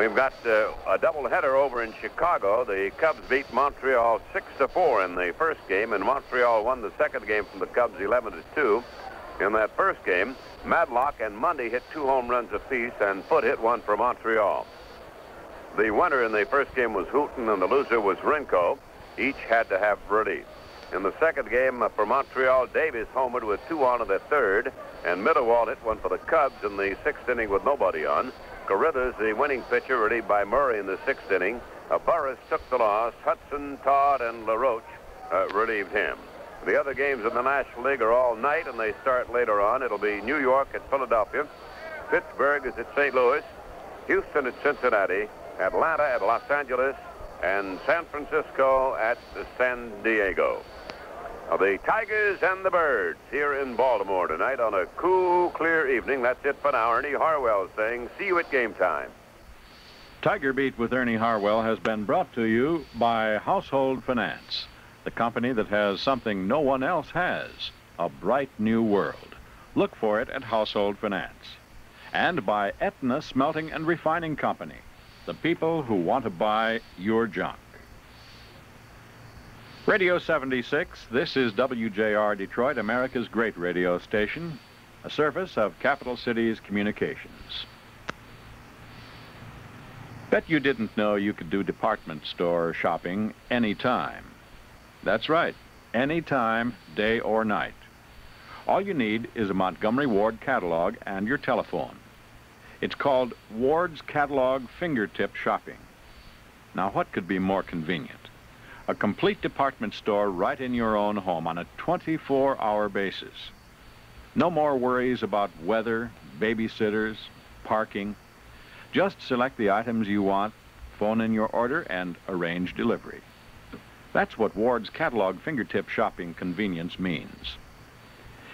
We've got uh, a doubleheader over in Chicago. The Cubs beat Montreal 6 to 4 in the first game, and Montreal won the second game from the Cubs 11 to 2. In that first game, Madlock and Monday hit two home runs apiece, and Foote hit one for Montreal. The winner in the first game was Hooton, and the loser was Renko. Each had to have relief. In the second game uh, for Montreal, Davis homered with two on in the third, and Mitterwald hit one for the Cubs in the sixth inning with nobody on. Carrithers, the winning pitcher, relieved by Murray in the sixth inning. Uh, Burris took the loss. Hudson, Todd, and LaRoche uh, relieved him. The other games in the National League are all night, and they start later on. It'll be New York at Philadelphia. Pittsburgh is at St. Louis. Houston at Cincinnati. Atlanta at Los Angeles. And San Francisco at San Diego. The Tigers and the Birds here in Baltimore tonight on a cool, clear evening. That's it for now. Ernie Harwell saying, see you at game time. Tiger Beat with Ernie Harwell has been brought to you by Household Finance, the company that has something no one else has, a bright new world. Look for it at Household Finance. And by Aetna Smelting and Refining Company, the people who want to buy your junk. Radio 76, this is WJR Detroit, America's great radio station, a service of Capital Cities Communications. Bet you didn't know you could do department store shopping anytime. That's right, anytime, day or night. All you need is a Montgomery Ward catalog and your telephone. It's called Ward's Catalog Fingertip Shopping. Now, what could be more convenient? A complete department store right in your own home on a 24-hour basis. No more worries about weather, babysitters, parking. Just select the items you want, phone in your order, and arrange delivery. That's what Ward's catalog fingertip shopping convenience means.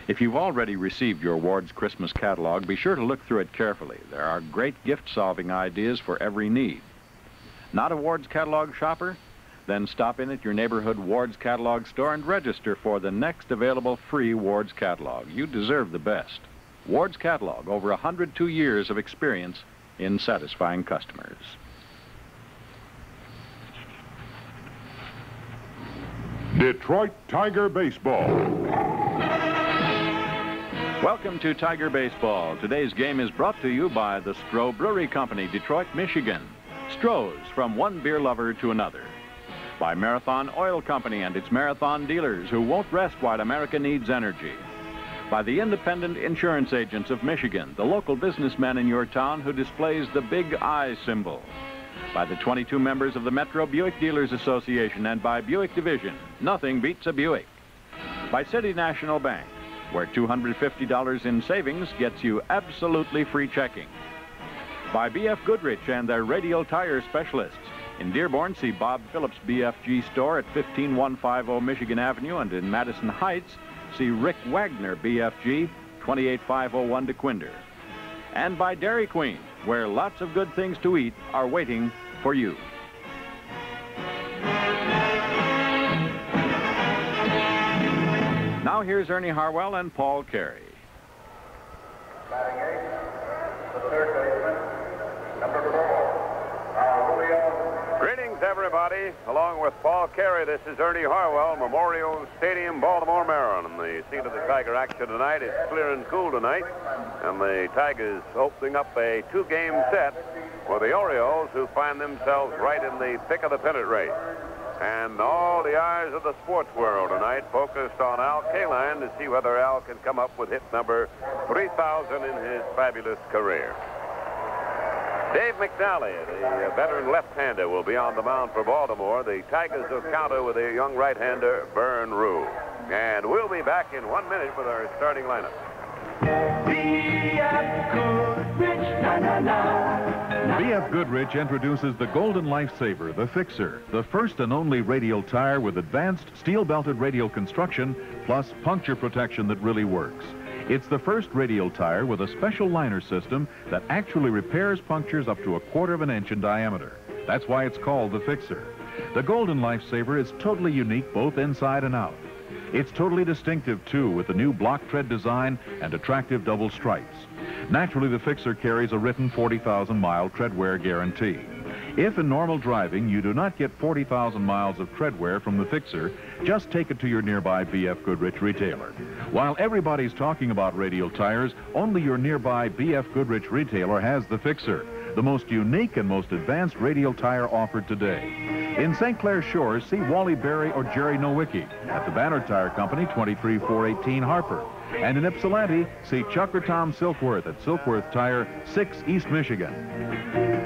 If you've already received your Ward's Christmas catalog, be sure to look through it carefully. There are great gift-solving ideas for every need. Not a Ward's catalog shopper? Then stop in at your neighborhood Ward's Catalog store and register for the next available free Ward's Catalog. You deserve the best. Ward's Catalog, over 102 years of experience in satisfying customers. Detroit Tiger Baseball. Welcome to Tiger Baseball. Today's game is brought to you by the Stroh Brewery Company, Detroit, Michigan. Stroh's from one beer lover to another. By Marathon Oil Company and its Marathon dealers who won't rest while America needs energy. By the Independent Insurance Agents of Michigan, the local businessman in your town who displays the big I symbol. By the 22 members of the Metro Buick Dealers Association and by Buick Division, nothing beats a Buick. By City National Bank, where $250 in savings gets you absolutely free checking. By B.F. Goodrich and their radial tire specialists. In Dearborn, see Bob Phillips BFG store at 15150 Michigan Avenue, and in Madison Heights, see Rick Wagner BFG 28501 Dequindre. And by Dairy Queen, where lots of good things to eat are waiting for you. Now here's Ernie Harwell and Paul Carey. Batting eight, the third baseman, number four, everybody. Along with Paul Carey, this is Ernie Harwell, Memorial Stadium, Baltimore, Maryland. The seat of the Tiger action tonight is clear and cool tonight, and the Tigers opening up a two-game set for the Orioles, who find themselves right in the thick of the pennant race. And all the eyes of the sports world tonight focused on Al Kaline to see whether Al can come up with hit number 3,000 in his fabulous career. Dave McNally, the uh, veteran left-hander, will be on the mound for Baltimore. The Tigers will counter with a young right-hander, Vern Ruhle. And we'll be back in one minute with our starting lineup. BF Goodrich introduces the Golden Lifesaver, the Fixer, the first and only radial tire with advanced steel-belted radial construction plus puncture protection that really works. It's the first radial tire with a special liner system that actually repairs punctures up to a quarter of an inch in diameter. That's why it's called the Fixer. The Golden Lifesaver is totally unique both inside and out. It's totally distinctive, too, with the new block tread design and attractive double stripes. Naturally, the fixer carries a written 40,000-mile tread wear guarantee. If in normal driving you do not get 40,000 miles of tread wear from the fixer, just take it to your nearby BF Goodrich retailer. While everybody's talking about radial tires, only your nearby BF Goodrich retailer has the fixer, the most unique and most advanced radial tire offered today. In St. Clair Shores, see Wally Berry or Jerry Nowicki at the Banner Tire Company, 23418 Harper. And in Ypsilanti, see Chuck or Tom Silkworth at Silkworth Tire, 6 East Michigan.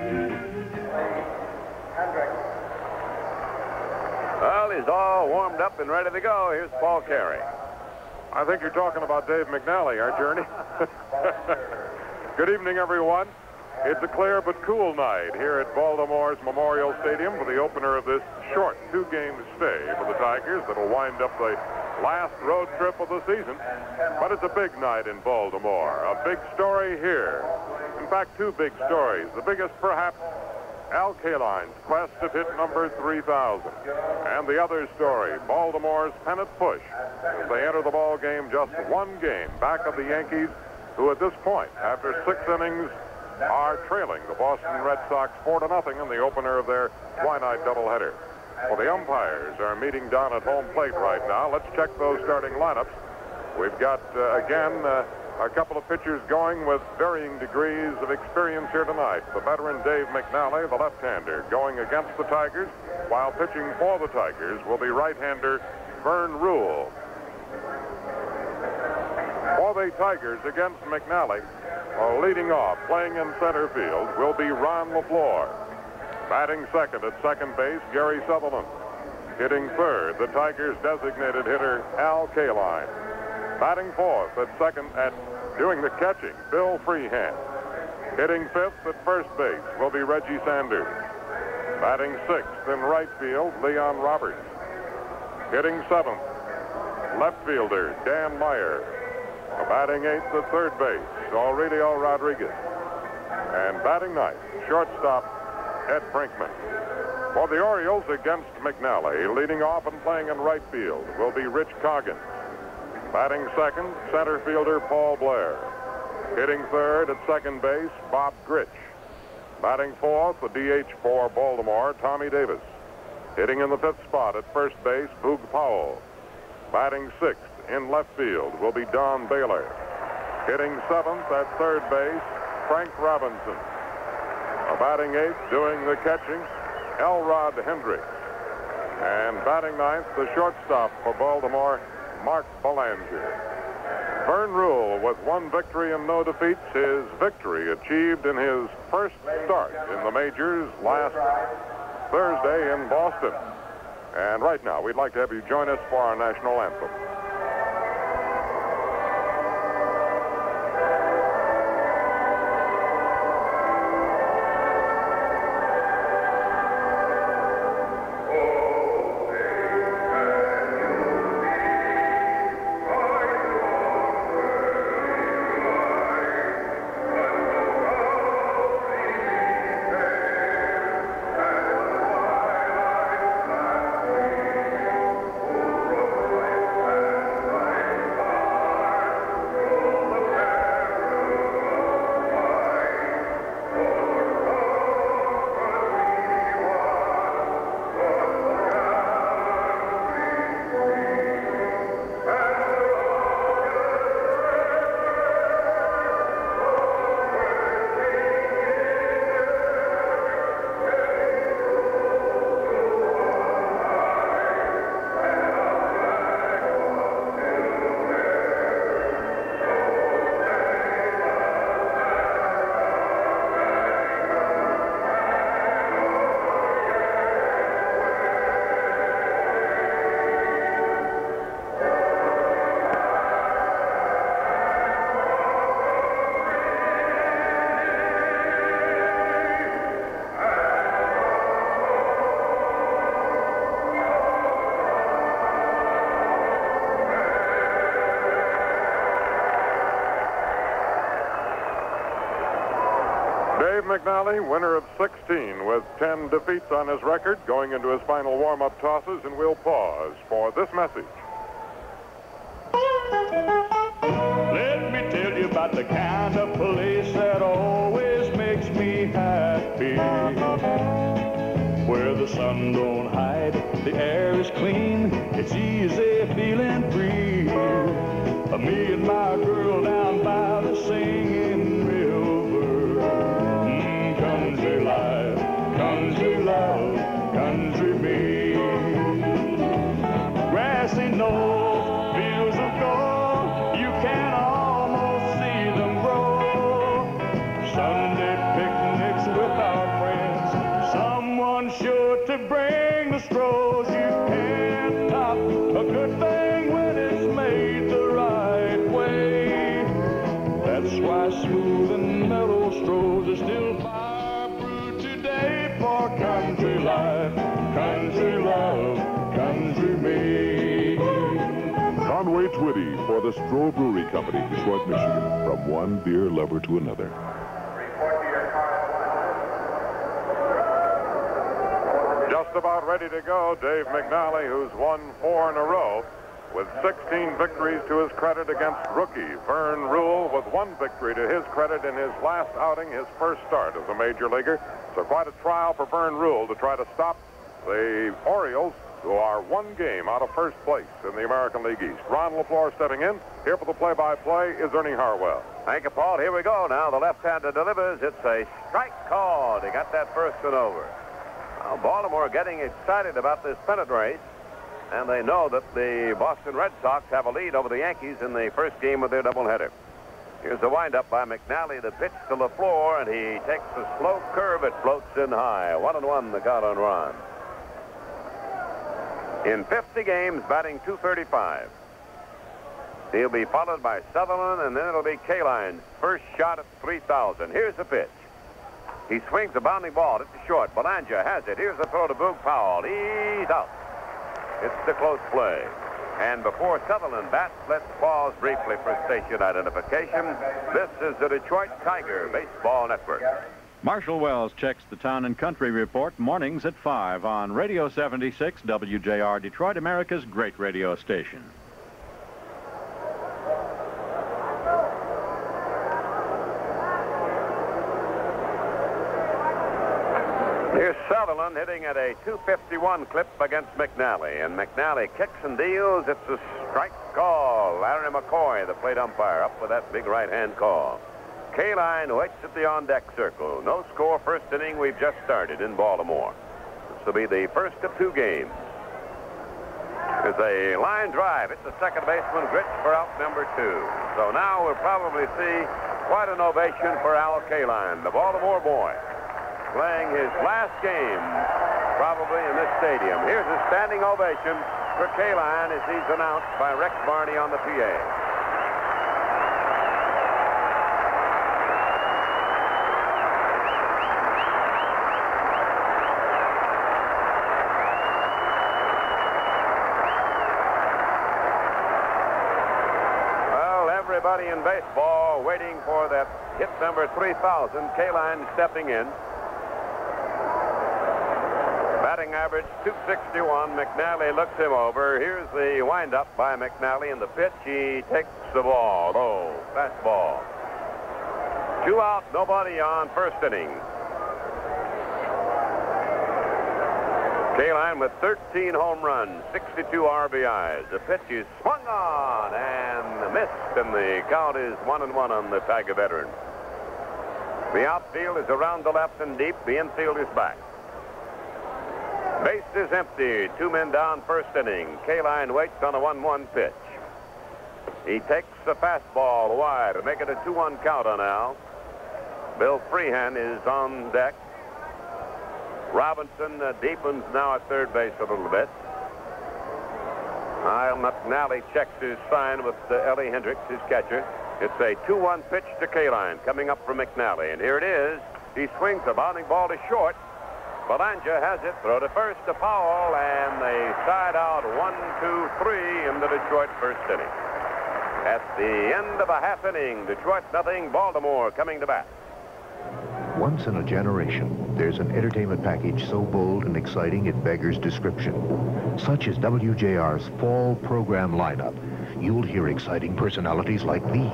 Well, he's all warmed up and ready to go. Here's Paul Carey. I think you're talking about Dave McNally, aren't you, Ernie? Good evening, everyone. It's a clear but cool night here at Baltimore's Memorial Stadium for the opener of this short two-game stay for the Tigers that'll wind up the last road trip of the season. But it's a big night in Baltimore. A big story here. In fact, two big stories. The biggest, perhaps, Al Kaline's quest to hit number 3,000. And the other story, Baltimore's pennant push as they enter the ball game just one game back of the Yankees, who at this point, after six innings, are trailing the Boston Red Sox 4 to nothing in the opener of their twilight doubleheader. Well, the umpires are meeting down at home plate right now. Let's check those starting lineups. We've got, uh, again, uh, a couple of pitchers going with varying degrees of experience here tonight. The veteran Dave McNally, the left-hander, going against the Tigers, while pitching for the Tigers will be right-hander Vern Ruhle. For the Tigers against McNally, leading off, playing in center field, will be Ron LeFlore. Batting second at second base, Gary Sutherland. Hitting third, the Tigers' designated hitter, Al Kaline. Batting fourth at second at doing the catching, Bill Freehan. Hitting fifth at first base will be Reggie Sanders. Batting sixth in right field, Leon Roberts. Hitting seventh, left fielder Dan Meyer. Batting eighth at third base, Aurelio Rodriguez. And batting ninth, shortstop Ed Brinkman. For the Orioles against McNally, leading off and playing in right field will be Rich Coggins. Batting second, center fielder Paul Blair. Hitting third at second base, Bob Grich. Batting fourth, the DH for Baltimore, Tommy Davis. Hitting in the fifth spot at first base, Boog Powell. Batting sixth in left field will be Don Baylor. Hitting seventh at third base, Frank Robinson. A batting eighth, doing the catching, Elrod Hendricks. And batting ninth, the shortstop for Baltimore, Mark Belanger. Vern Ruhle with one victory and no defeats. His victory achieved in his first start in the majors last Thursday in Boston. And right now, we'd like to have you join us for our national anthem. 10 defeats on his record going into his final warm-up tosses, and we'll pause for this message. Let me tell you about the kind of place that always makes me happy. Where the sun don't hide, the air is clean, it's easy the Stroh Brewery Company, Detroit, Michigan. From one beer lover to another. Just about ready to go, Dave McNally, who's won four in a row, with 16 victories to his credit against rookie Vern Ruhle, with one victory to his credit in his last outing, his first start as a major leaguer. So quite a trial for Vern Ruhle to try to stop the Orioles, who are one game out of first place in the American League East. Ron LeFlore stepping in. Here for the play-by-play is Ernie Harwell. Thank you, Paul. Here we go now. The left-hander delivers. It's a strike call. They got that first one over. Well, Baltimore getting excited about this pennant race, and they know that the Boston Red Sox have a lead over the Yankees in the first game of their doubleheader. Here's the windup by McNally. The pitch to LeFlore, and he takes a slow curve. It floats in high. One and one, the count on Ron. In 50 games, batting 235. He'll be followed by Sutherland, and then it'll be Kaline's first shot at 3,000. Here's the pitch. He swings a bounding ball the short. Belanger has it. Here's the throw to Boog Powell. He's out. It's the close play. And before Sutherland bats, let's pause briefly for station identification. This is the Detroit Tiger Baseball Network. Marshall Wells checks the Town and Country Report mornings at 5 on Radio 76 WJR Detroit, America's great radio station. Here's Sutherland hitting at a 251 clip against McNally. And McNally kicks and deals. It's a strike call. Larry McCoy, the plate umpire, up with that big right hand call. Kaline waits at the on deck circle. No score first inning. We've just started in Baltimore. This will be the first of two games. It's a line drive. It's the second baseman, Grich, for out number two. So now we'll probably see quite an ovation for Al Kaline, the Baltimore boy, playing his last game probably in this stadium. Here's a standing ovation for Kaline as he's announced by Rex Barney on the PA. Well, everybody in baseball for that hit number 3,000. Kaline stepping in. Batting average 261. McNally looks him over. Here's the windup by McNally and the pitch. He takes the ball. Oh, fastball. Two out, nobody on first inning. Kaline with 13 home runs, 62 RBIs. The pitch is swung on and missed, and the count is one and one on the Tiger veteran. The outfield is around the left and deep. The infield is back. Base is empty. Two men down first inning. Kaline waits on a 1-1 pitch. He takes the fastball wide to make it a 2-1 count on Al. Bill Freehan is on deck. Robinson uh, deepens now at third base a little bit. Al McNally checks his sign with uh, Ellie Hendricks, his catcher. It's a 2-1 pitch to Kaline coming up from McNally. And here it is. He swings a bounding ball to short. Belanger has it. Throw to first to Powell, and they side out one, two, three in the Detroit first inning. At the end of a half inning, Detroit nothing, Baltimore coming to bat. Once in a generation, there's an entertainment package so bold and exciting it beggars description. Such is WJR's fall program lineup. You'll hear exciting personalities like these.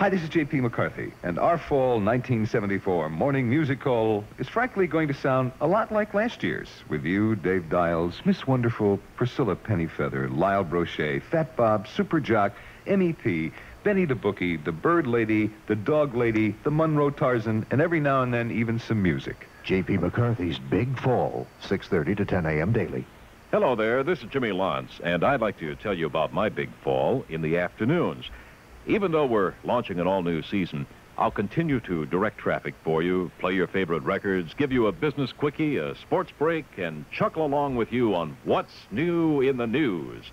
Hi, this is J.P. McCarthy, and our fall 1974 morning music call is frankly going to sound a lot like last year's. With you, Dave Dials, Miss Wonderful, Priscilla Pennyfeather, Lyle Brochet, Fat Bob, Super Jock, MEP, Benny the Bookie, the Bird Lady, the Dog Lady, the Monroe Tarzan, and every now and then even some music. J.P. McCarthy's Big Fall, 6.30 to 10 a.m. daily. Hello there, this is Jimmy Launce, and I'd like to tell you about my big fall in the afternoons. Even though we're launching an all-new season, I'll continue to direct traffic for you, play your favorite records, give you a business quickie, a sports break, and chuckle along with you on what's new in the news.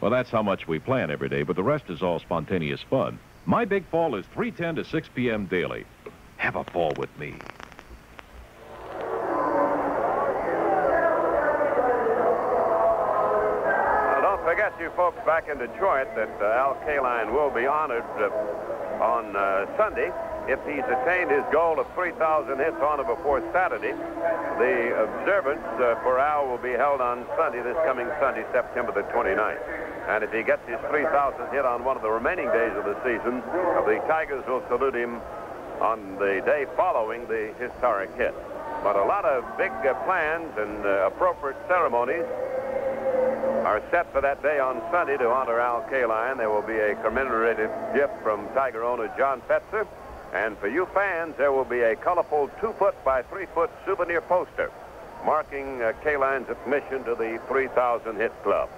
Well, that's how much we plan every day, but the rest is all spontaneous fun. My big fall is 3:10 to 6 p.m. daily. Have a fall with me. Don't forget, you folks back in Detroit, that uh, Al Kaline will be honored uh, on uh, Sunday if he's attained his goal of 3,000 hits on or before Saturday. The observance uh, for Al will be held on Sunday, this coming Sunday, September the 29th. And if he gets his 3,000 hit on one of the remaining days of the season, the Tigers will salute him on the day following the historic hit. But a lot of big uh, plans and uh, appropriate ceremonies are set for that day on Sunday to honor Al Kaline. There will be a commemorative gift from Tiger owner John Fetzer. And for you fans, there will be a colorful two-foot by three-foot souvenir poster marking uh, Kaline's admission to the 3,000 hit club.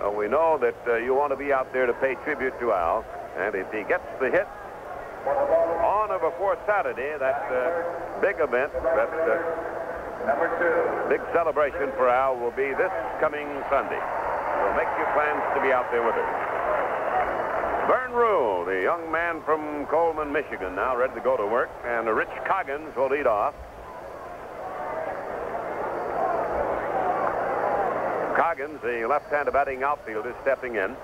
Uh, we know that uh, you want to be out there to pay tribute to Al. And if he gets the hit on or before Saturday, that uh, big event, that uh, big celebration for Al will be this coming Sunday. So make your plans to be out there with us. Vern Ruhle, the young man from Coleman, Michigan, now ready to go to work. And Rich Coggins will lead off. Coggins, the left-handed batting outfielder, is stepping in.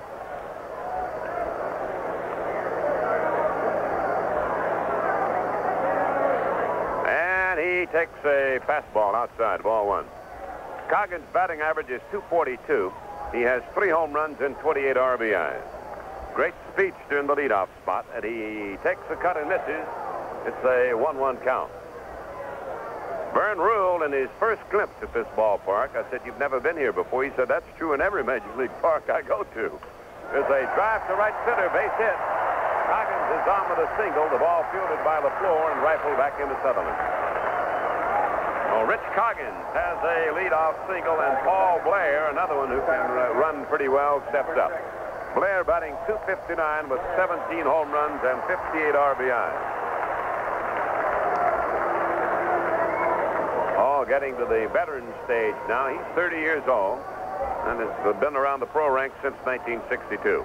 And he takes a fastball outside, ball one. Coggins' batting average is 242. He has three home runs and 28 RBIs. Great speech during the leadoff spot, and he takes a cut and misses. It's a 1-1 count. Vern Ruhle, in his first glimpse at this ballpark, I said, you've never been here before. He said, that's true in every Major League park I go to. There's a drive to right center, base hit. Coggins is on with a single. The ball fielded by LeFlore and rifled back into Sutherland. Well, Rich Coggins has a leadoff single, and Paul Blair, another one who can uh, run pretty well, steps up. Blair batting 259 with 17 home runs and 58 RBIs. All getting to the veteran stage now. He's 30 years old and has been around the pro ranks since 1962.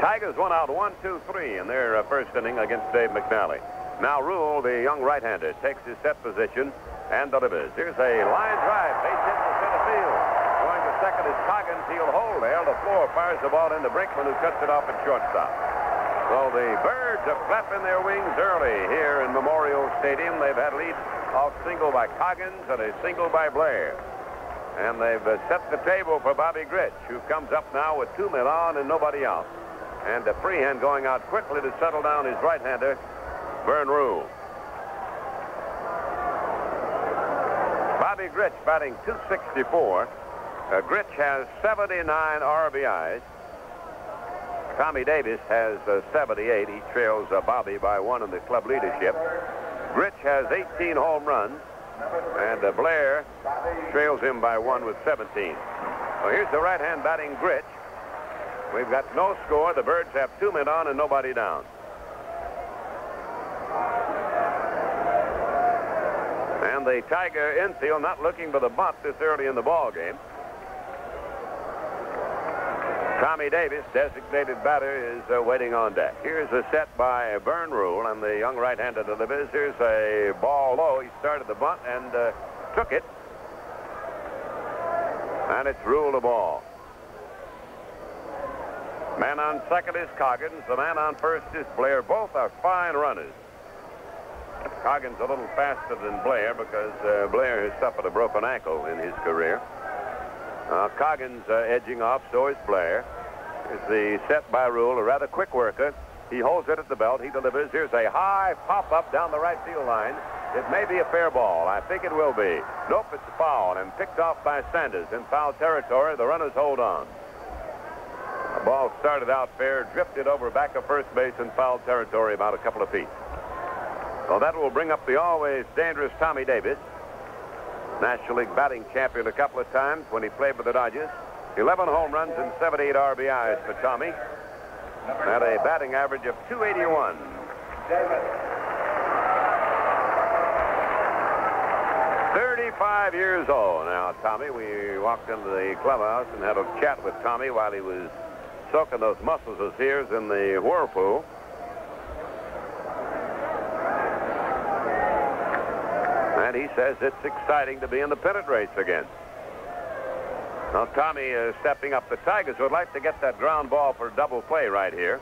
Tigers one out, one, two, three in their uh, first inning against Dave McNally. Now Ruhle, the young right-hander, takes his set position and delivers. Here's a line drive, base hit to center field. Going to second is Coggins. He'll hold there. LeFlore fires the ball into Brinkman, who cuts it off at shortstop. So the Birds are flapping their wings early here in Memorial Stadium. They've had lead off single by Coggins and a single by Blair. And they've uh, set the table for Bobby Grich, who comes up now with two men on and nobody out. And uh, Freehan going out quickly to settle down his right-hander, Vern Ruhle. Bobby Grich batting 264. Uh, Grich has 79 RBIs. Tommy Davis has uh, 78. He trails uh, Bobby by one in the club leadership. Grich has 18 home runs, and uh, Blair trails him by one with 17. So here's the right-hand batting Grich. We've got no score. The Birds have two men on and nobody down. And the Tiger infield not looking for the bunt this early in the ball game. Tommy Davis, designated batter, is uh, waiting on deck. Here's a set by Vern Ruhle, and the young right-hander delivers. Here's a ball low. He started the bunt and uh, took it. And it's Rule a ball. Man on second is Coggins. The man on first is Blair. Both are fine runners. Coggins a little faster than Blair because uh, Blair has suffered a broken ankle in his career. Uh, Coggins uh, edging off, so is Blair. Is the set by Ruhle, a rather quick worker. He holds it at the belt. He delivers. Here's a high pop up down the right field line. It may be a fair ball. I think it will be. Nope, it's a foul and picked off by Sanders in foul territory. The runners hold on. The ball started out fair, drifted over back of first base in foul territory about a couple of feet. So that will bring up the always dangerous Tommy Davis. National League batting champion a couple of times when he played with the Dodgers. 11 home runs and 78 RBIs for Tommy. At a batting average of 281. 35 years old now, Tommy. We walked into the clubhouse and had a chat with Tommy while he was soaking those muscles of his in the whirlpool. And he says it's exciting to be in the pennant race again. Now, Tommy is stepping up. The Tigers would like to get that ground ball for double play right here,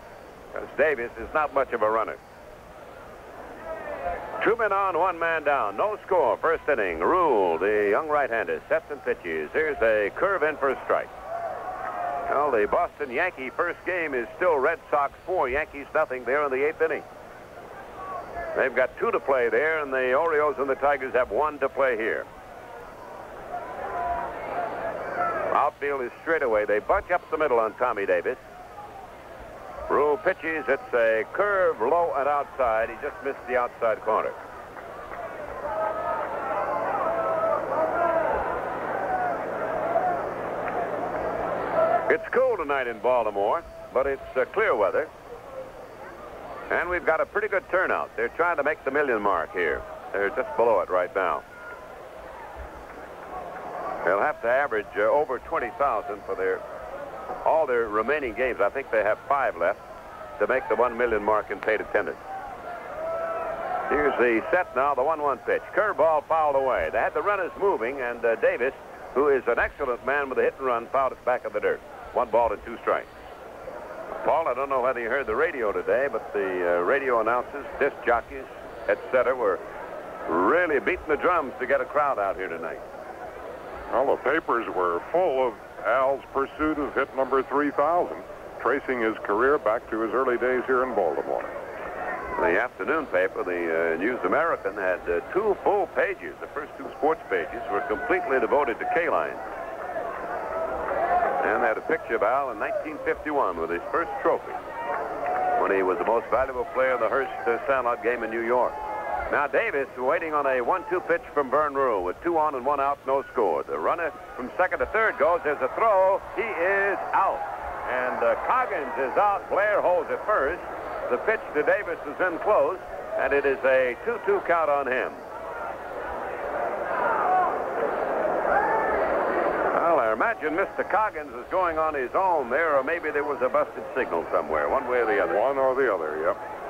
because Davis is not much of a runner. Two men on, one man down. No score. First inning. Ruhle, the young right-hander, sets and pitches. Here's a curve in for a strike. Well, the Boston Yankee first game is still Red Sox four, Yankees nothing there in the eighth inning. They've got two to play there, and the Orioles and the Tigers have one to play here. Outfield is straight away. They bunch up the middle on Tommy Davis. Ruhle pitches. It's a curve low and outside. He just missed the outside corner. It's cool tonight in Baltimore, but it's uh, clear weather. And we've got a pretty good turnout. They're trying to make the million mark here. They're just below it right now. They'll have to average uh, over 20,000 for their all their remaining games. I think they have five left to make the 1 million mark in paid attendance. Here's the set now, the 1-1 pitch. Curveball fouled away. They had the runners moving, and uh, Davis, who is an excellent man with a hit and run, fouled it back of the dirt. One ball and two strikes. Paul, I don't know whether you heard the radio today, but the uh, radio announcers, disc jockeys, etc., were really beating the drums to get a crowd out here tonight. Well, the papers were full of Al's pursuit of hit number 3,000, tracing his career back to his early days here in Baltimore. The afternoon paper, the uh, News American, had uh, two full pages. The first two sports pages were completely devoted to Kaline. And had a picture of Al in 1951 with his first trophy when he was the most valuable player in the Hearst uh, Sandlot game in New York. Now Davis waiting on a 1-2 pitch from Vern Ruhle with two on and one out, no score. The runner from second to third goes. There's a throw. He is out. And uh, Coggins is out. Blair holds it first. The pitch to Davis is in close, and it is a 2-2 count on him. Well, I imagine Mr. Coggins is going on his own there, or maybe there was a busted signal somewhere, one way or the other. One or the other, yep.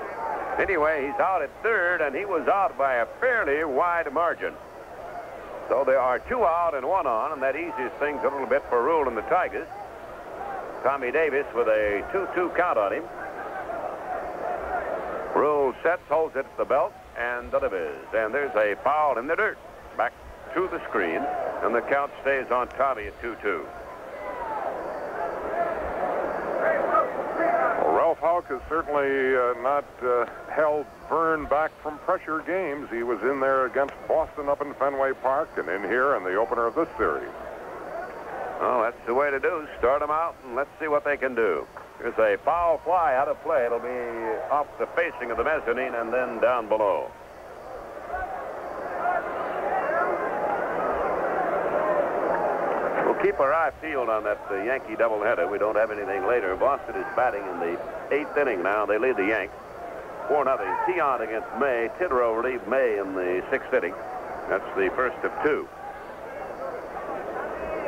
Anyway, he's out at third, and he was out by a fairly wide margin. So there are two out and one on, and that eases things a little bit for Ruhle and the Tigers. Tommy Davis with a 2-2 count on him. Ruhle sets, holds it at the belt, and delivers. And there's a foul in the dirt. Back to the screen, and the count stays on Tommy at 2-2. Ralph Houk has certainly uh, not uh, held Vern back from pressure games. He was in there against Boston up in Fenway Park and in here in the opener of this series. Well, that's the way to do. Start them out, and let's see what they can do. Here's a foul fly out of play. It'll be off the facing of the mezzanine and then down below. We'll keep our eye peeled on that uh, Yankee doubleheader. We don't have anything later. Boston is batting in the eighth inning now. They lead the Yanks. 4 nothing. Tiant against May. Tidrow relieved May in the sixth inning. That's the first of two.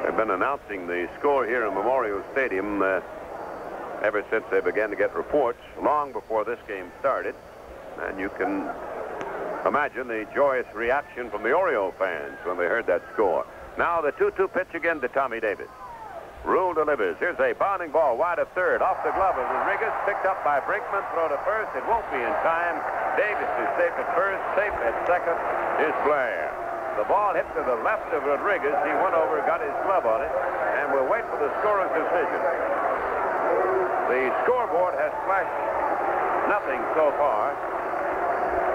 They've been announcing the score here in Memorial Stadium uh, ever since they began to get reports, long before this game started. And you can imagine the joyous reaction from the Oriole fans when they heard that score. Now the 2-2 pitch again to Tommy Davis. Ruhle delivers. Here's a bounding ball wide of third. Off the glove of Rodriguez. Picked up by Brinkman. Throw to first. It won't be in time. Davis is safe at first. Safe at second is Blair. The ball hit to the left of Rodriguez. He went over, got his glove on it, and we'll wait for the scorer's decision. The scoreboard has flashed nothing so far.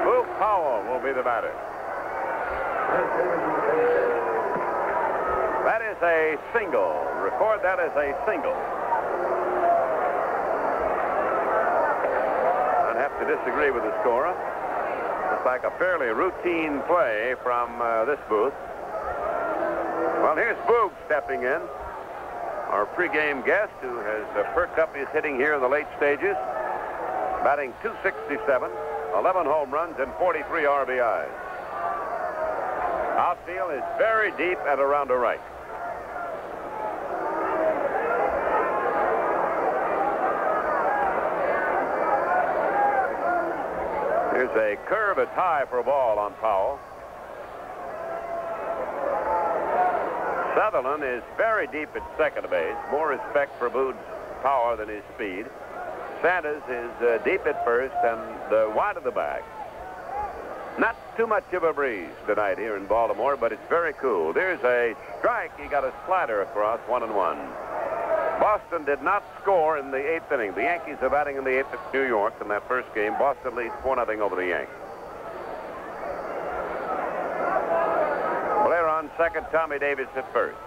Boog Powell will be the batter. That is a single. Record that as a single. I'd have to disagree with the scorer. Looks like a fairly routine play from uh, this booth. Well, here's Boog stepping in, our pregame guest who has uh, perked up his hitting here in the late stages, batting 267, 11 home runs, and 43 RBIs. Outfield is very deep and around the right. Here's a curve that's high for a ball on Powell. Sutherland is very deep at second base. More respect for Boog's power than his speed. Sanders is uh, deep at first and uh, wide of the back. Not too much of a breeze tonight here in Baltimore, but it's very cool. There's a strike. He got a slider across, one and one. Boston did not score in the eighth inning. The Yankees are batting in the eighth at New York in that first game. Boston leads 4 0 over the Yankees. Blair on second, Tommy Davis at first.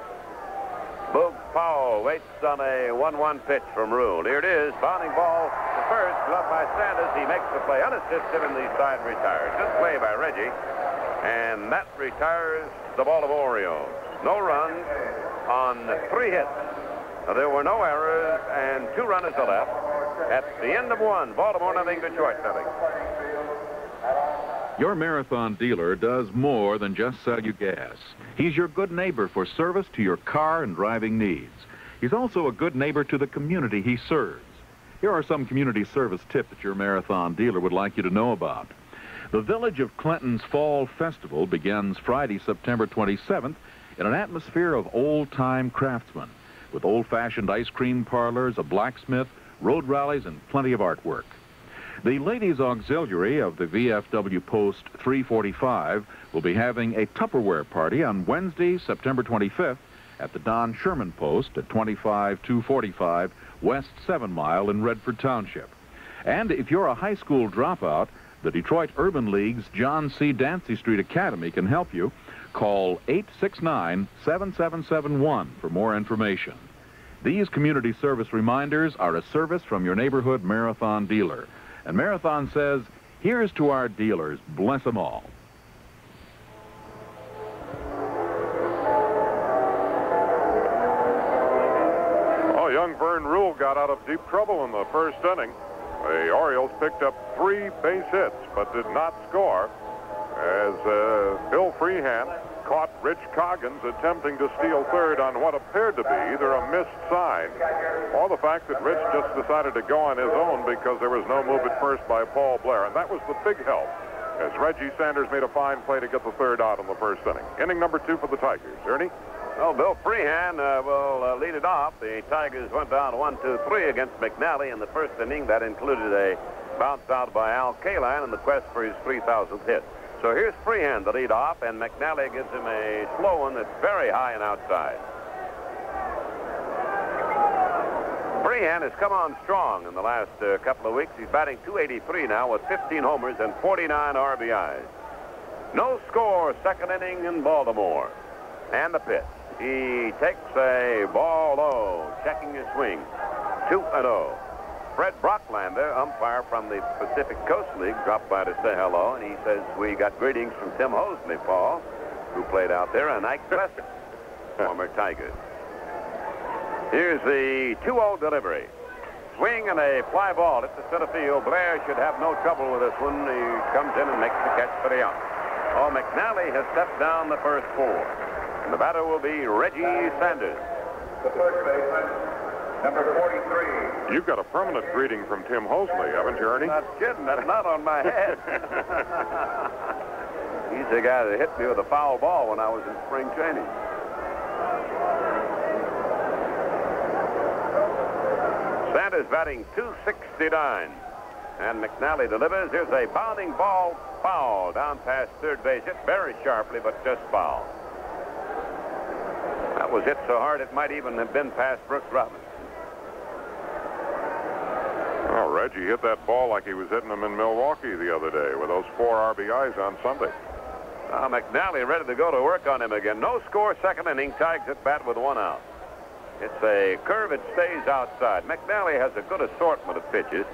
Boog Powell waits on a 1-1 pitch from Ruhle. Here it is, bounding ball to first, gloved by Sanders. He makes the play unassisted, and the side retires. Good play by Reggie, and that retires the Baltimore Orioles. No runs on three hits. Now, there were no errors, and two runners left. At the end of one, Baltimore nothing, Detroit nothing. Your marathon dealer does more than just sell you gas. He's your good neighbor for service to your car and driving needs. He's also a good neighbor to the community he serves. Here are some community service tips that your marathon dealer would like you to know about. The Village of Clinton's Fall Festival begins Friday, September 27th in an atmosphere of old-time craftsmen with old-fashioned ice cream parlors, a blacksmith, road rallies, and plenty of artwork. The Ladies Auxiliary of the VFW Post 345 will be having a Tupperware party on Wednesday, September 25th at the Don Sherman Post at 25245 West 7 Mile in Redford Township. And if you're a high school dropout, the Detroit Urban League's John C. Dancy Street Academy can help you. Call 869-7771 for more information. These community service reminders are a service from your neighborhood marathon dealer. And Marathon says, here's to our dealers. Bless them all. Oh, young Vern Ruhle got out of deep trouble in the first inning. The Orioles picked up three base hits, but did not score as uh, Bill Freehan caught Rich Coggins attempting to steal third on what appeared to be either a missed sign or the fact that Rich just decided to go on his own because there was no move at first by Paul Blair. And that was the big help as Reggie Sanders made a fine play to get the third out in the first inning. Inning number two for the Tigers. Ernie? Well, Bill Freehan uh, will uh, lead it off. The Tigers went down one, two, three against McNally in the first inning. That included a bounce out by Al Kaline in the quest for his 3,000th hit. So here's Freehan to lead off, and McNally gives him a slow one that's very high and outside. Freehan has come on strong in the last uh, couple of weeks. He's batting 283 now with 15 homers and 49 RBIs. No score, second inning in Baltimore. And the pitch. He takes a ball low, checking his swing. 2 and 0. Fred Brocklander, umpire from the Pacific Coast League, dropped by to say hello, and he says, We got greetings from Tim Hosley, Paul, who played out there, and Ike Plesser, former Tigers. Here's the 2 0 delivery. Swing and a fly ball at the center field. Blair should have no trouble with this one. He comes in and makes the catch for the out. Oh, McNally has stepped down the first four. And the batter will be Reggie Sanders. The first baseman, number 43. You've got a permanent greeting from Tim Hosley, haven't you, Ernie? Not kidding. That's not on my head. He's the guy that hit me with a foul ball when I was in spring training. Sanders batting 269. And McNally delivers. Here's a bounding ball foul down past third base. Hit very sharply, but just foul. That was hit so hard it might even have been past Brooks Robinson. Oh, Reg. He hit that ball like he was hitting them in Milwaukee the other day with those four RBIs on Sunday. Now McNally ready to go to work on him again. No score, second inning. Tigers at bat with one out. It's a curve. It stays outside. McNally has a good assortment of pitches.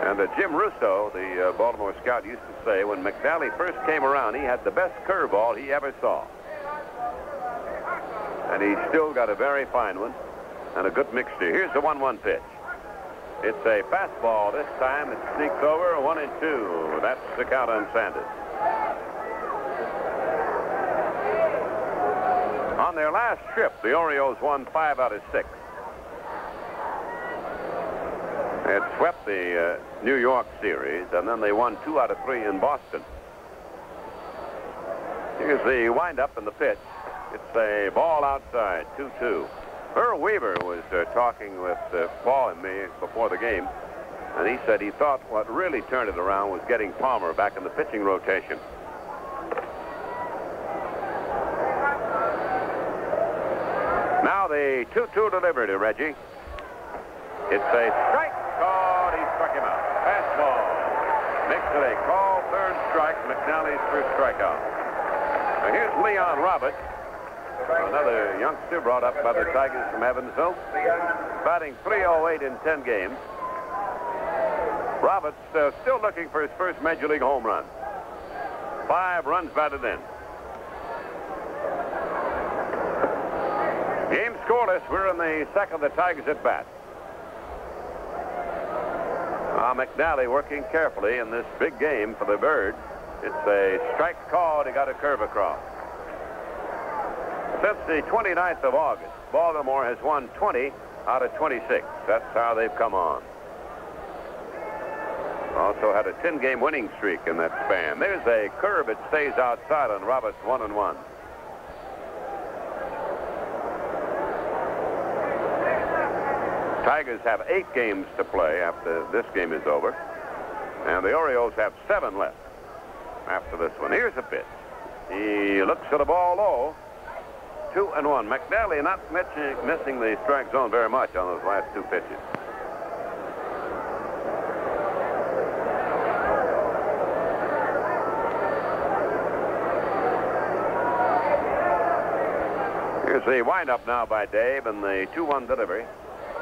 And uh, Jim Russo, the uh, Baltimore scout, used to say when McNally first came around, he had the best curveball he ever saw. And he's still got a very fine one and a good mixture. Here's the 1-1 pitch. It's a fastball this time. It sneaks over, one and two. That's the count on Sanders. On their last trip, the Orioles won five out of six. They had swept the uh, New York series, and then they won two out of three in Boston. Here's the windup and the pitch. It's a ball outside, 2-2. Earl Weaver was uh, talking with uh, Paul and me before the game, and he said he thought what really turned it around was getting Palmer back in the pitching rotation. Now the 2-2 delivery to Reggie. It's a strike. Caught. He struck him out. Fastball. Makes it a call. Third strike. McNally's first strikeout. Now here's Leon Roberts. Another youngster brought up by the Tigers from Evansville. Batting 308 in 10 games. Roberts uh, still looking for his first Major League home run. Five runs batted in. Game scoreless. We're in the second. The Tigers at bat. Uh, McNally working carefully in this big game for the Birds. It's a strike called. He got a curve across. Since the 29th of August, Baltimore has won 20 out of 26. That's how they've come on. Also had a 10-game winning streak in that span. There's a curve. It stays outside on Roberts, one and one. Tigers have eight games to play after this game is over. And the Orioles have seven left after this one. Here's a pitch. He looks at the ball low. Two and one. McNally not missing, missing the strike zone very much on those last two pitches. Here's the windup now by Dave and the 2-1 delivery.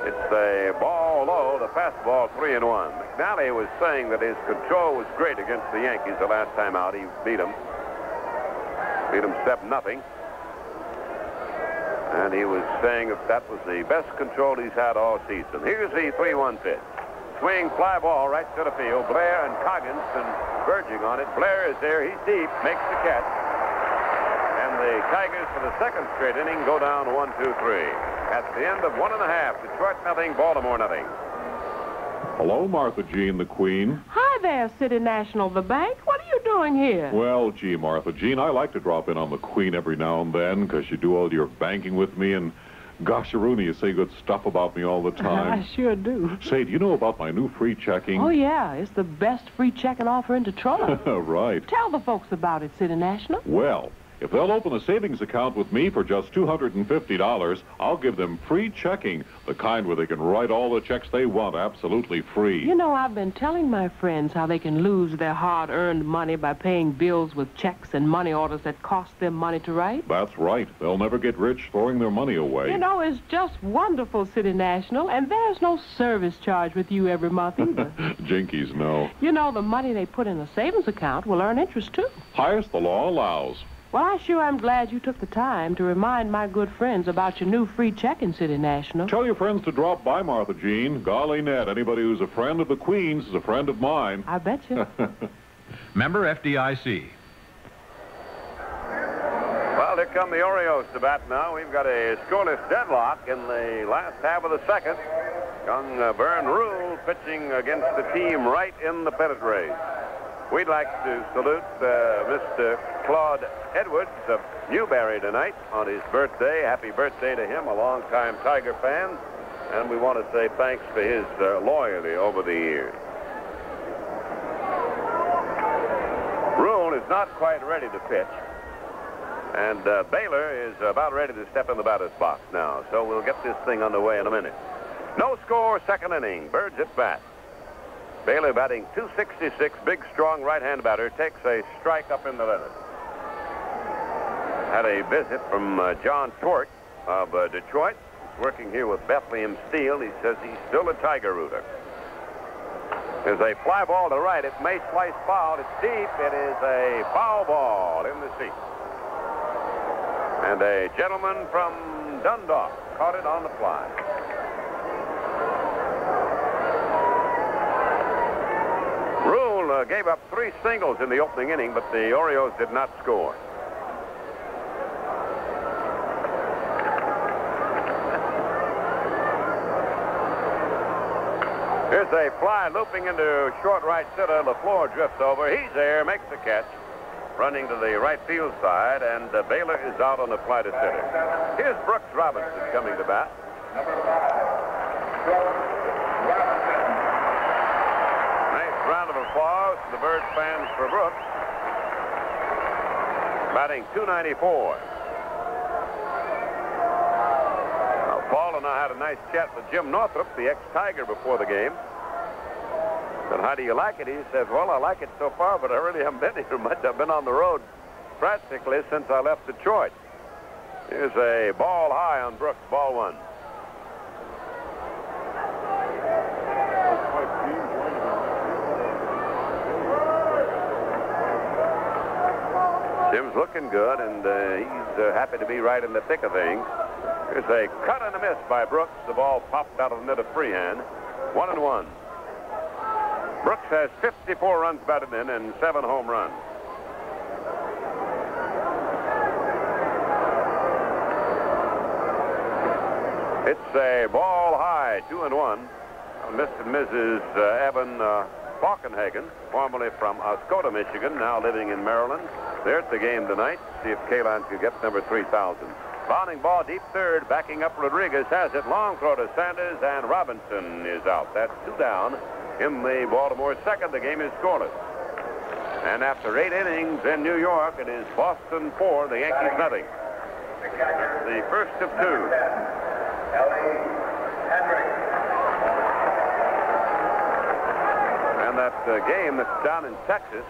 It's a ball low, the fastball, three and one. McNally was saying that his control was great against the Yankees the last time out. He beat them. Beat them 7 nothing. And he was saying that that was the best control he's had all season. Here's the 3-1 pitch. Swing, fly ball right to the field. Blair and Coggins converging on it. Blair is there. He's deep. Makes the catch. And the Tigers, for the second straight inning, go down one, two, three. At the end of one and a half, Detroit nothing, Baltimore nothing. Hello, Martha Jean, the Queen. Hi there, City National, the bank. What are you doing here? Well, gee, Martha Jean, I like to drop in on the Queen every now and then because you do all your banking with me and. Gosh, Rooney, you say good stuff about me all the time. I sure do. Say, do you know about my new free checking? Oh, yeah. It's the best free checking offer in Detroit. right. Tell the folks about it, City National. Well, if they'll open a savings account with me for just $250, I'll give them free checking, the kind where they can write all the checks they want absolutely free. You know, I've been telling my friends how they can lose their hard-earned money by paying bills with checks and money orders that cost them money to write. That's right. They'll never get rich throwing their money away. You know, it's just wonderful, City National, and there's no service charge with you every month either. Jinkies, no. you know, the money they put in a savings account will earn interest, too. Highest the law allows. Well, I sure am glad you took the time to remind my good friends about your new free checking, City National. Tell your friends to drop by, Martha Jean. Golly, Ned, anybody who's a friend of the Queen's is a friend of mine. I bet you. Member FDIC. Well, here come the Orioles to bat now. We've got a scoreless deadlock in the last half of the second. Young uh, Vern Ruhle pitching against the team right in the pennant race. We'd like to salute uh, Mr. Claude Edwards of Newberry tonight on his birthday. Happy birthday to him, a longtime Tiger fan. And we want to say thanks for his uh, loyalty over the years. Ruhle is not quite ready to pitch. And uh, Baylor is about ready to step in the batter's box now. So we'll get this thing underway in a minute. No score, second inning. Birds at bat. Baylor batting 266, big, strong right-hand batter, takes a strike up in the letter. Had a visit from uh, John Tort of uh, Detroit. He's working here with Bethlehem Steel. He says he's still a Tiger rooter. There's a fly ball to right. It may slice foul. It's deep. It is a foul ball in the seat. And a gentleman from Dundalk caught it on the fly. Ruhle uh, gave up three singles in the opening inning, but the Orioles did not score. Here's a fly looping into short right center. LeFlore drifts over. He's there, makes the catch. Running to the right field side, and uh, Baylor is out on the fly to center. Here's Brooks Robinson coming to bat. The Birds fans for Brooks. Batting 294. Now, Paul and I had a nice chat with Jim Northrup, the ex-Tiger, before the game. Said, how do you like it? He says, well, I like it so far, but I really haven't been here much. I've been on the road practically since I left Detroit. Here's a ball high on Brooks, ball one. Looking good, and uh, he's uh, happy to be right in the thick of things. Here's a cut and a miss by Brooks. The ball popped out of the of Freehan. One and one. Brooks has 54 runs batted in and seven home runs. It's a ball high, two and one. Mr. and Mrs. Uh, Evan uh, Falkenhagen, formerly from Oscoda, Michigan, now living in Maryland. They're at the game tonight. See if Kaline can get number 3,000. Bounding ball deep third, backing up Rodriguez has it. Long throw to Sanders, and Robinson is out. That's two down in the Baltimore second. The game is scoreless. And after eight innings in New York, it is Boston four, the Yankees nothing. The first of two. And that uh, game that's down in Texas,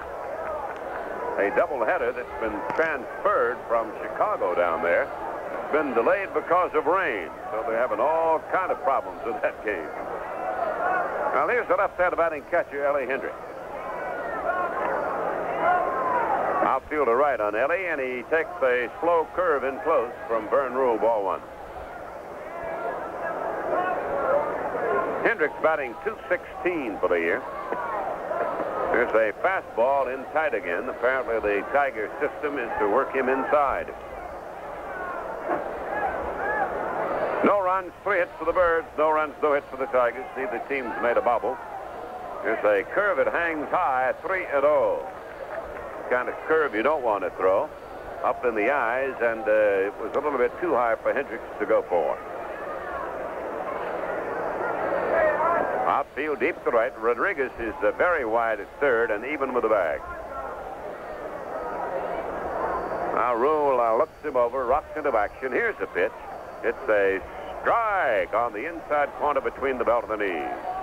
a doubleheader that's been transferred from Chicago down there, been delayed because of rain. So they're having all kind of problems with that game. Now here's the left-handed batting catcher, Ellie Hendrick. Outfielder right on Ellie, and he takes a slow curve in close from Vern Ruhle, ball one. Hendricks batting 216 for the year. There's a fastball in tight again. Apparently the Tiger system is to work him inside. No runs, three hits for the Birds. No runs, no hits for the Tigers. See, the team's made a bobble. There's a curve that hangs high, 3 and 0. Kind of curve you don't want to throw. Up in the eyes, and uh, it was a little bit too high for Hendricks to go for. Outfield deep to right. Rodriguez is uh, very wide at third and even with the bag. Now Ruhle uh, looks him over, rocks into action. Here's a pitch. It's a strike on the inside corner between the belt and the knees.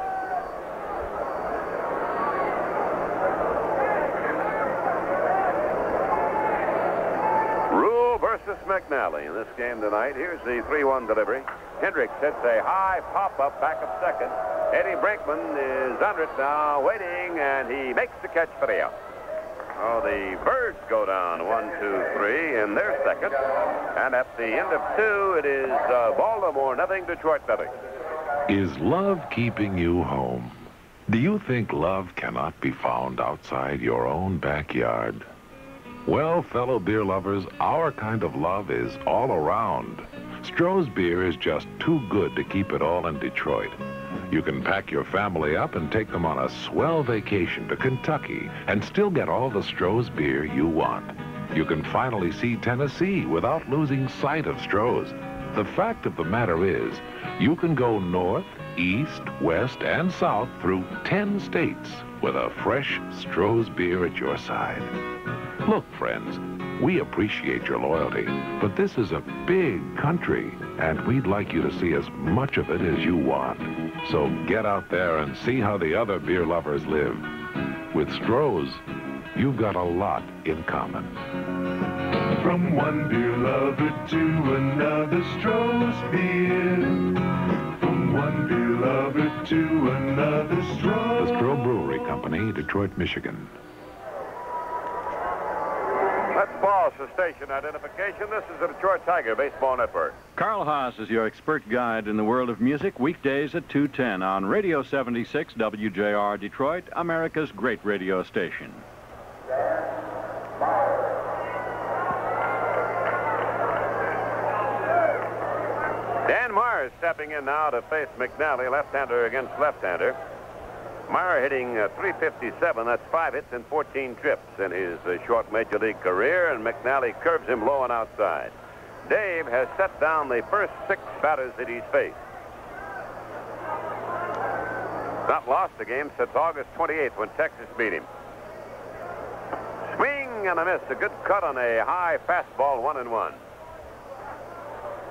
Versus McNally in this game tonight. Here's the 3-1 delivery. Hendricks hits a high pop-up back of second. Eddie Brinkman is under it now, waiting, and he makes the catch for the out. Oh, the Birds go down one, two, three in their second. And at the end of two, it is uh, Baltimore nothing, Detroit nothing. Is love keeping you home? Do you think love cannot be found outside your own backyard? Well, fellow beer lovers, our kind of love is all around. Stroh's beer is just too good to keep it all in Detroit. You can pack your family up and take them on a swell vacation to Kentucky and still get all the Stroh's beer you want. You can finally see Tennessee without losing sight of Stroh's. The fact of the matter is, you can go north, east, west, and south through 10 states with a fresh Stroh's beer at your side. Look, friends, We appreciate your loyalty, but this is a big country, and we'd like you to see as much of it as you want. So get out there and see how the other beer lovers live. With Stroh's, you've got a lot in common. From one beer lover to another, Stroh's beer. From one beer lover to another, Stroh's. The Stroh Brewery Company, Detroit, Michigan. Let's for station identification. This is the Detroit Tiger Baseball Network. Carl Haas is your expert guide in the world of music, weekdays at 210 on Radio 76 WJR Detroit, America's great radio station. Dan Meyer stepping in now to face McNally, left-hander against left-hander. Meyer hitting uh, 357. That's five hits and 14 trips in his uh, short major league career, and McNally curves him low and outside. Dave has set down the first six batters that he's faced. Not lost a game since August 28th when Texas beat him. Swing and a miss. A good cut on a high fastball, one and one.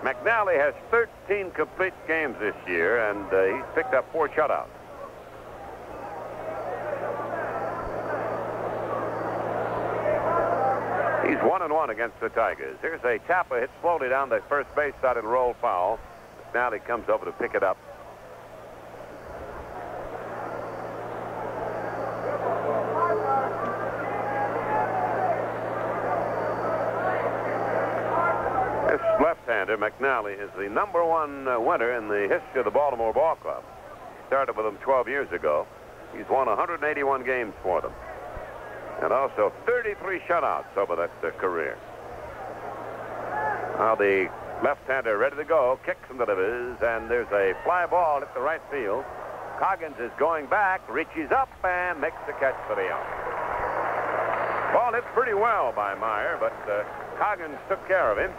McNally has 13 complete games this year, and uh, he's picked up four shutouts. He's one and one against the Tigers. Here's a Tapper hit slowly down the first base side and roll foul. McNally comes over to pick it up. This left-hander, McNally, is the number one uh, winner in the history of the Baltimore Ball Club. Started with them 12 years ago. He's won 181 games for them. And also 33 shutouts over that uh, career. Now the left-hander ready to go, kicks and delivers, and there's a fly ball at the right field. Coggins is going back, reaches up, and makes the catch for the out. Ball hit pretty well by Meyer, but uh, Coggins took care of him.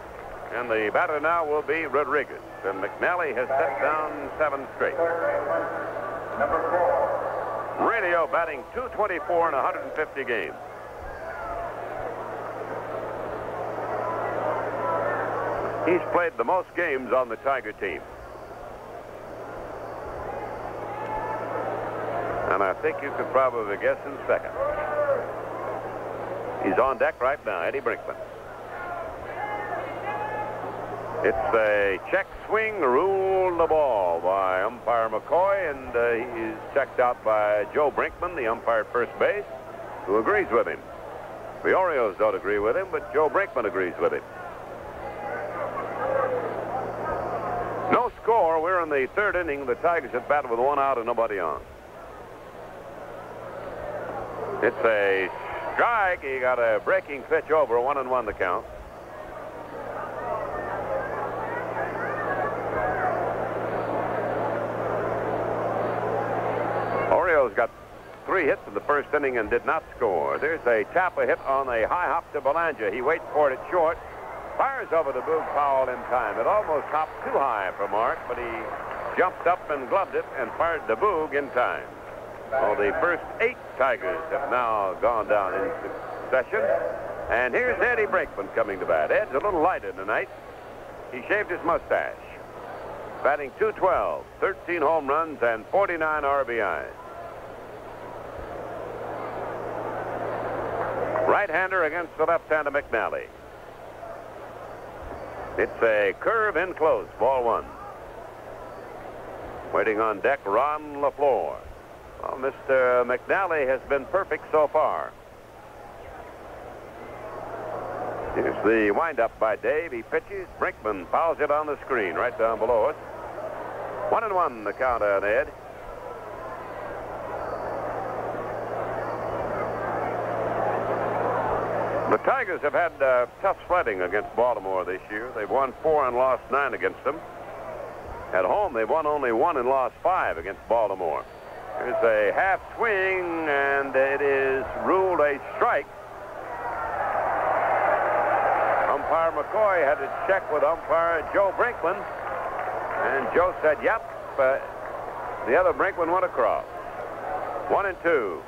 And the batter now will be Rodriguez. And McNally has set down seven straight. Number four. Radio batting 224 in 150 games. He's played the most games on the Tiger team. And I think you could probably guess in second. He's on deck right now, Eddie Brinkman. It's a check swing, rule the ball by umpire McCoy, and uh, he's checked out by Joe Brinkman, the umpire at first base, who agrees with him. The Orioles don't agree with him, but Joe Brinkman agrees with him. No score. We're in the third inning. The Tigers have batted with one out and nobody on. It's a strike. He got a breaking pitch over, one and one the count. Orioles got three hits in the first inning and did not score. There's a Tappa hit on a high hop to Belanger. He waits for it at short, fires over to Boog Powell in time. It almost hopped too high for Mark, but he jumped up and gloved it and fired the Boog in time. Well, the first eight Tigers have now gone down in succession. And here's Eddie Brinkman coming to bat. Ed's a little lighter tonight. He shaved his mustache. Batting 212, 13 home runs, and 49 RBIs. Right-hander against the left-hander McNally. It's a curve in close, ball one. Waiting on deck, Ron LeFlore. Well, Mr. McNally has been perfect so far. Here's the windup by Dave. He pitches. Brinkman fouls it on the screen right down below us. One and one the count on Ed. The Tigers have had uh, tough sledding against Baltimore this year. They've won four and lost nine against them. At home, they've won only one and lost five against Baltimore. There's a half swing, and it is ruled a strike. Umpire McCoy had to check with umpire Joe Brinkman, and Joe said, yep. Uh, the other Brinkman went across. One and two.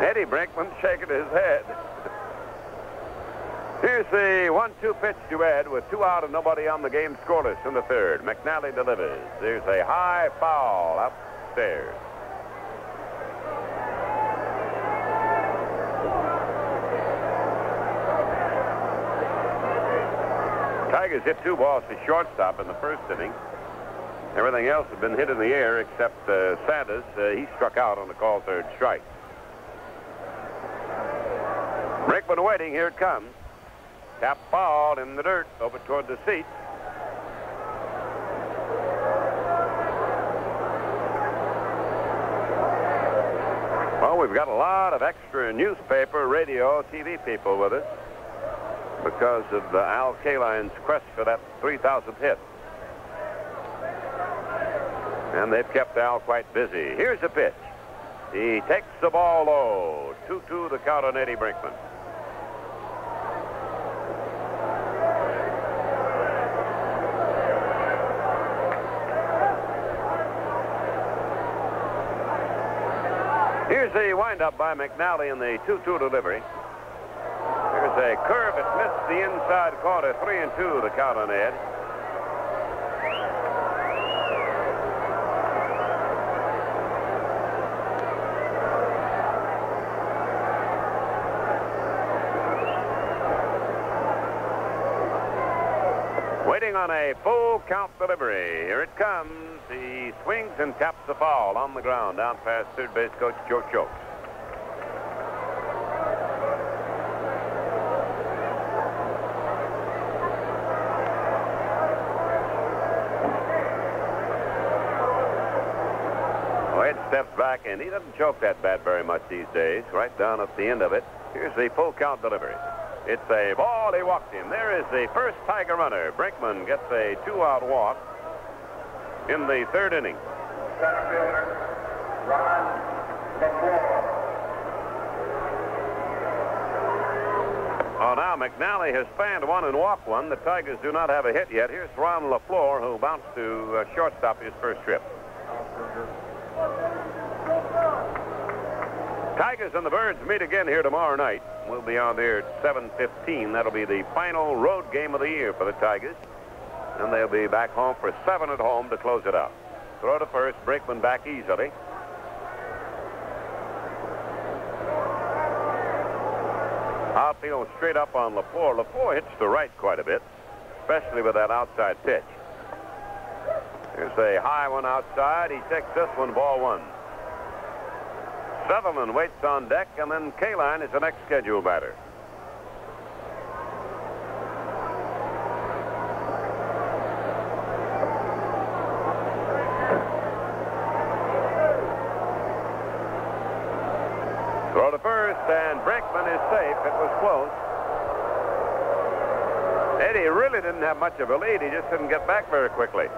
Eddie Brinkman shaking his head. Here's the one-two pitch to Ed with two out and nobody on the game scoreless in the third. McNally delivers. There's a high foul upstairs. Tigers hit two balls to shortstop in the first inning. Everything else had been hit in the air except uh, Sanders. Uh, he struck out on the call third strike. Waiting. Here it comes. Tap ball in the dirt over toward the seat. Well, we've got a lot of extra newspaper, radio, TV people with us because of uh, Al Kaline's quest for that 3,000th hit. And they've kept Al quite busy. Here's the pitch. He takes the ball low. 2-2 the count on Eddie Brinkman. Here's the windup by McNally in the 2-2 delivery. There's a curve. It missed the inside corner. 3 and 2 the count on Ed. On a full count delivery. Here it comes. He swings and taps the foul on the ground down past third base coach Joe Chokes. Wade steps back, and he doesn't choke that bat very much these days. Right down at the end of it. Here's the full count delivery. It's a ball. He walked him. There is the first Tiger runner. Brinkman gets a two-out walk in the third inning. Center Ron LeFlore. Oh, now McNally has fanned one and walked one. The Tigers do not have a hit yet. Here's Ron LeFlore, who bounced to uh, shortstop his first trip. Tigers and the Birds meet again here tomorrow night. We'll be on there at 7.15. That'll be the final road game of the year for the Tigers. And they'll be back home for seven at home to close it out. Throw to first, Brinkman back easily. Outfield straight up on LeFlore. LeFlore hits the right quite a bit, especially with that outside pitch. Here's a high one outside. He takes this one, ball one. Sutherland waits on deck, and then Kaline is the next scheduled batter. Throw to first, and Brinkman is safe. It was close. Eddie really didn't have much of a lead. He just didn't get back very quickly.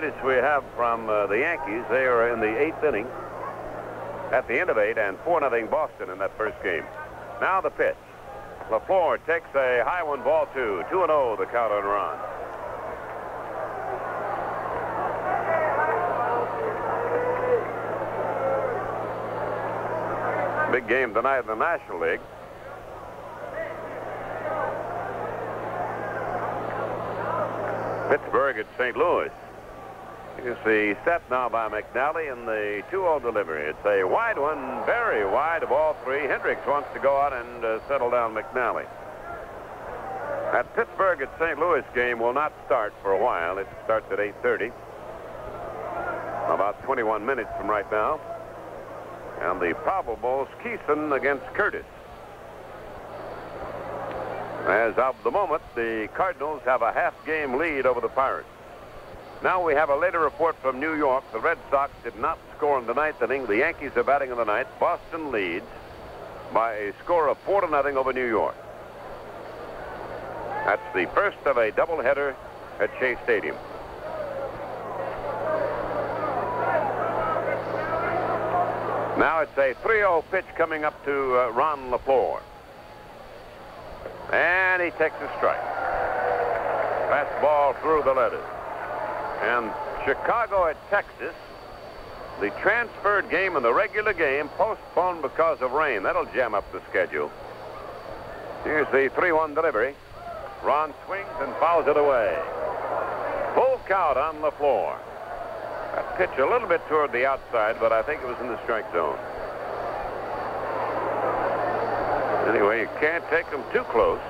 Latest we have from uh, the Yankees, they are in the eighth inning. At the end of eight, and 4 nothing Boston in that first game. Now the pitch. LeFlore takes a high one, ball two. 2 and 0, the count on Ron. Big game tonight in the National League. Pittsburgh at St. Louis. You see set now by McNally in the 2-0 delivery. It's a wide one, very wide of all three. Hendricks wants to go out and uh, settle down McNally. That Pittsburgh at St. Louis game will not start for a while. It starts at 8.30. About 21 minutes from right now. And the probables, Kison against Curtis. As of the moment, the Cardinals have a half-game lead over the Pirates. Now we have a later report from New York. The Red Sox did not score in the ninth inning. The Yankees are batting in the ninth. Boston leads by a score of four to nothing over New York. That's the first of a doubleheader at Shea Stadium. Now it's a 3-0 pitch coming up to uh, Ron LeFlore. And he takes a strike. Fastball through the letters. And Chicago at Texas, the transferred game and the regular game postponed because of rain. That'll jam up the schedule. Here's the 3-1 delivery. Ron swings and fouls it away. Full count on the floor. That pitch a little bit toward the outside, but I think it was in the strike zone. Anyway, you can't take them too close.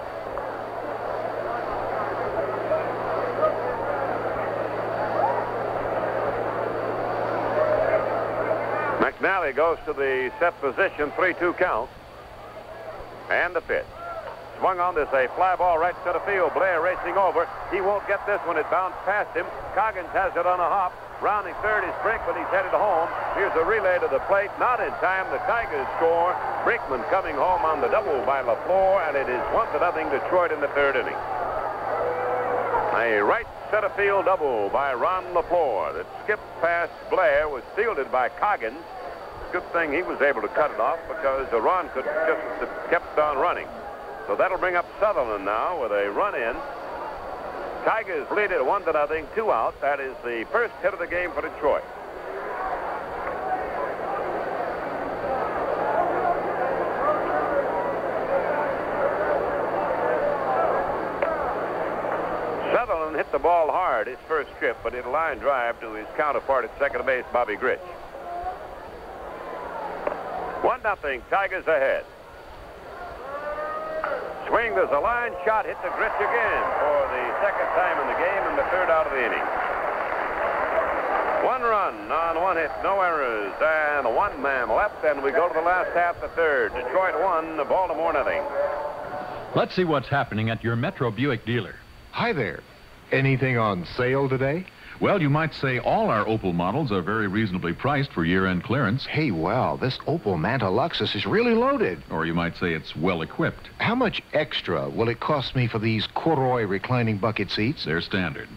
McNally goes to the set position, 3-2 count. And the pitch. Swung on this, a fly ball right center field. Blair racing over. He won't get this one. It bounced past him. Coggins has it on a hop. Rounding third is Brinkman. He's headed home. Here's a relay to the plate. Not in time. The Tigers score. Brinkman coming home on the double by LeFlore, and it is one to nothing Detroit in the third inning. A right center field double by Ron LeFlore that skipped past Blair was fielded by Coggins. Good thing he was able to cut it off because Ron could just kept on running. So that'll bring up Sutherland now with a run in. Tigers lead it one to nothing, two out. That is the first hit of the game for Detroit. Sutherland hit the ball hard his first trip, but hit a line drive to his counterpart at second base, Bobby Grich. One nothing, Tigers ahead. Swing, there's a line shot, hit the Grich again for the second time in the game and the third out of the inning. One run on one hit, no errors, and one man left, and we go to the last half, the third. Detroit one, the Baltimore nothing. Let's see what's happening at your Metro Buick dealer. Hi there. Anything on sale today? Well, you might say all our Opel models are very reasonably priced for year-end clearance. Hey, well, this Opel Manta Luxus is really loaded. Or you might say it's well equipped. How much extra will it cost me for these corduroy reclining bucket seats? They're standard.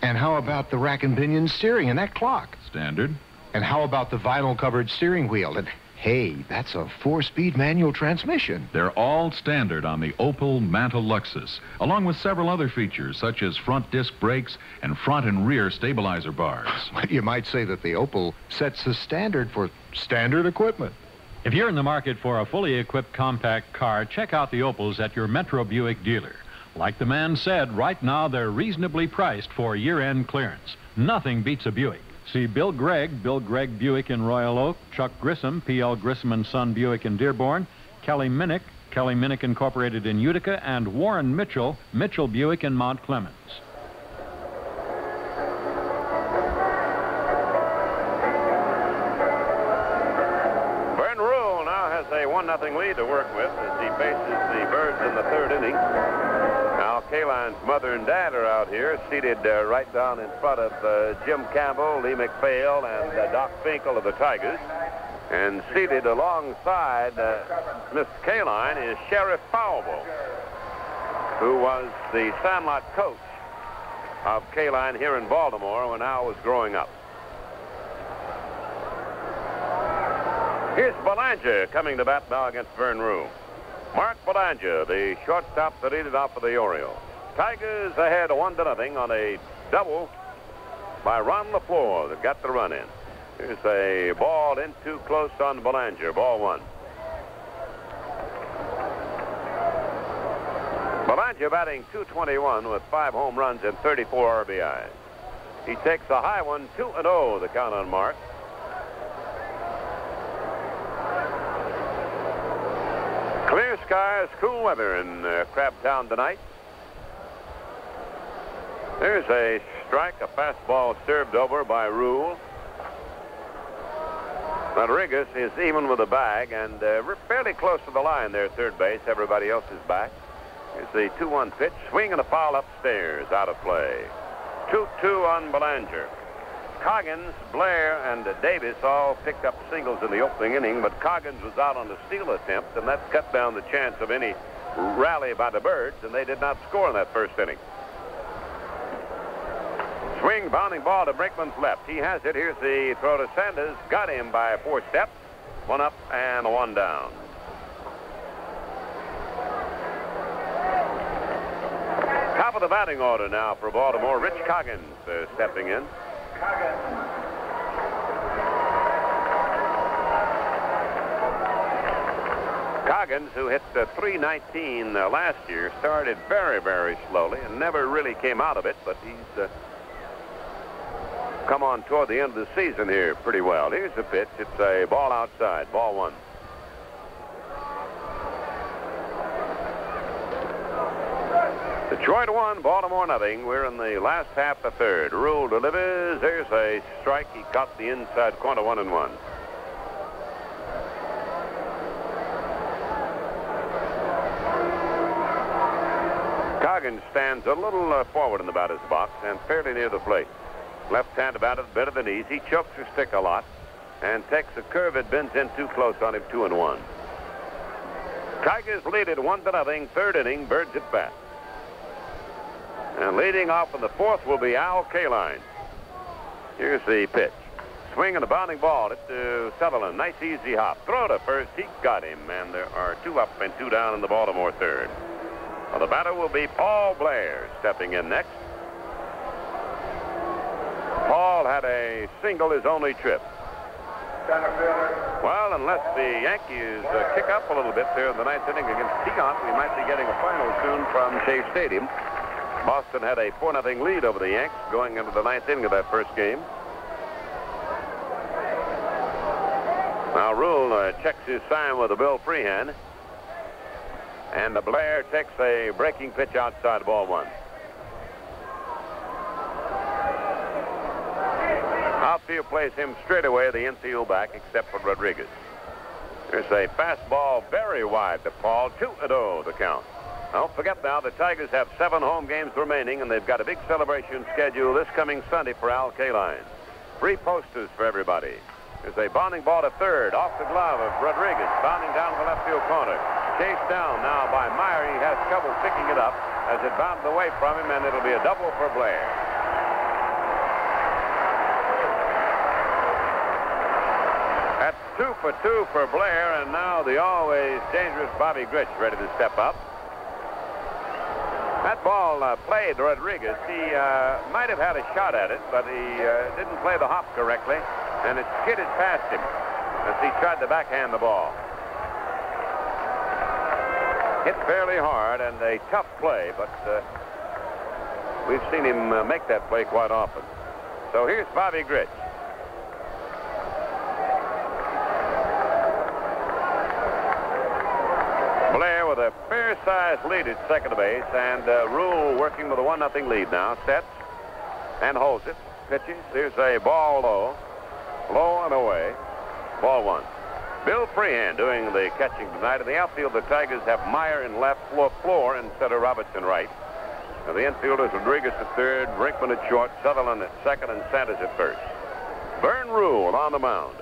And how about the rack and pinion steering and that clock? Standard. And how about the vinyl covered steering wheel? And hey, that's a four speed manual transmission. They're all standard on the Opel Manta Luxus, along with several other features such as front disc brakes and front and rear stabilizer bars. Well, you might say that the Opel sets the standard for standard equipment. If you're in the market for a fully equipped compact car, check out the Opels at your Metro Buick dealer. Like the man said, right now they're reasonably priced for year-end clearance. Nothing beats a Buick. See Bill Gregg, Bill Gregg Buick in Royal Oak, Chuck Grissom, P.L. Grissom and Son Buick in Dearborn, Kelly Minnick, Kelly Minnick Incorporated in Utica, and Warren Mitchell, Mitchell Buick in Mount Clemens. Vern Ruhle now has a 1 0 lead to work with as he faces the Birds in the third inning. Al Kaline's mother and dad are out here, seated uh, right down in front of uh, Jim Campbell, Lee MacPhail, and uh, Doc Fenkell of the Tigers. And seated alongside uh, Miss Kaline is Sheriff Fowlville, who was the Sandlot coach of Kaline here in Baltimore when Al was growing up. Here's Belanger coming to bat now against Vern Ruhle. Mark Belanger, the shortstop that leaded off for the Orioles. Tigers ahead one to nothing on a double by Ron LeFlore that got the run in. Here's a ball in too close on Belanger. Ball one. Belanger batting 221 with five home runs and 34 RBIs. He takes a high one, 2 and 0, the count on Mark. Clear skies, cool weather in uh, Crabtown tonight. There's a strike, a fastball served over by Ruhle. Rodriguez is even with the bag and uh, fairly close to the line there, third base. Everybody else is back. Here's the 2-1 pitch, swing and a foul upstairs, out of play. 2-2 on Belanger. Coggins, Blair, and Davis all picked up singles in the opening inning, but Coggins was out on a steal attempt, and that cut down the chance of any rally by the Birds, and they did not score in that first inning. Swing, bounding ball to Brinkman's left. He has it. Here's the throw to Sanders. Got him by four steps. One up and one down. Top of of the batting order now for Baltimore. Rich Coggins uh, stepping in. Coggins, who hit the 319 uh, last year, started very, very slowly and never really came out of it, but he's uh, come on toward the end of the season here pretty well. Here's the pitch. It's a ball outside, ball one. Detroit one, Baltimore nothing. We're in the last half of third. Ruhle delivers. There's a strike. He caught the inside corner, one and one. Coggins stands a little uh, forward in the batter's box and fairly near the plate. Left hand about it, better than ease. He chokes her stick a lot and takes a curve that bends in too close on him, two and one. Tigers lead it one to nothing, third inning, birds at bat. And leading off in the fourth will be Al Kaline. Here's the pitch. Swing and a bounding ball to Sutherland. Nice easy hop. Throw to first. He got him. And there are two up and two down in the Baltimore third. Well, the batter will be Paul Blair stepping in next. Paul had a single his only trip. Well, unless the Yankees uh, kick up a little bit there in the ninth inning against Tiant, we might be getting a final soon from Shea Stadium. Boston had a 4 0 lead over the Yanks going into the ninth inning of that first game. Now, Ruhle uh, checks his sign with a Bill Freehan. And the Blair takes a breaking pitch outside ball one. Outfield plays him straight away, the infield back, except for Rodriguez. There's a fastball very wide to Paul. 2 0 the count. Don't forget now, the Tigers have seven home games remaining, and they've got a big celebration scheduled this coming Sunday for Al Kaline. Three posters for everybody. There's a bounding ball to third, off the glove of Rodriguez, bounding down the left field corner. Chased down now by Meyer. He has trouble picking it up as it bounded away from him, and it'll be a double for Blair. That's two for two for Blair, and now the always dangerous Bobby Grich ready to step up. That ball uh, played Rodriguez. He uh, might have had a shot at it, but he uh, didn't play the hop correctly, and it skidded past him as he tried to backhand the ball. Hit fairly hard and a tough play, but uh, we've seen him uh, make that play quite often. So here's Bobby Grich. Blair fair-sized lead at second base, and uh, Ruhle working with a one-nothing lead now. Sets and holds it. Pitches. Here's a ball low. Low and away. Ball one. Bill Freehan doing the catching tonight. In the outfield, the Tigers have Meyer in left, floor, floor instead of Robertson right. And the infielders Rodriguez at third, Brinkman at short, Sutherland at second, and Sanders at first. Vern Ruhle on the mound.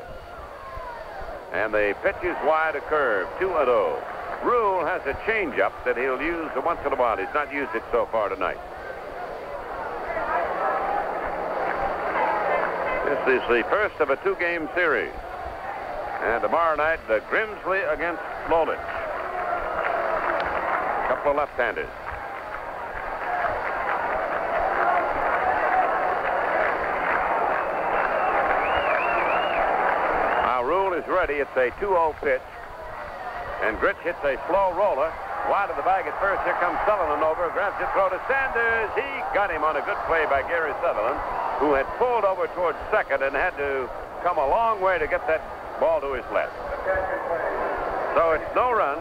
And the pitch is wide, a curve, 2 0. Ruhle has a changeup that he'll use once in a while. He's not used it so far tonight. This is the first of a two-game series. And tomorrow night, the Grimsley against Lolich. Couple of left-handers. Now, Ruhle is ready. It's a 2-0 pitch. And Grich hits a slow roller. Wide of the bag at first. Here comes Sutherland over. Grabs it, throw to Sanders. He got him on a good play by Gary Sutherland, who had pulled over towards second and had to come a long way to get that ball to his left. So it's no run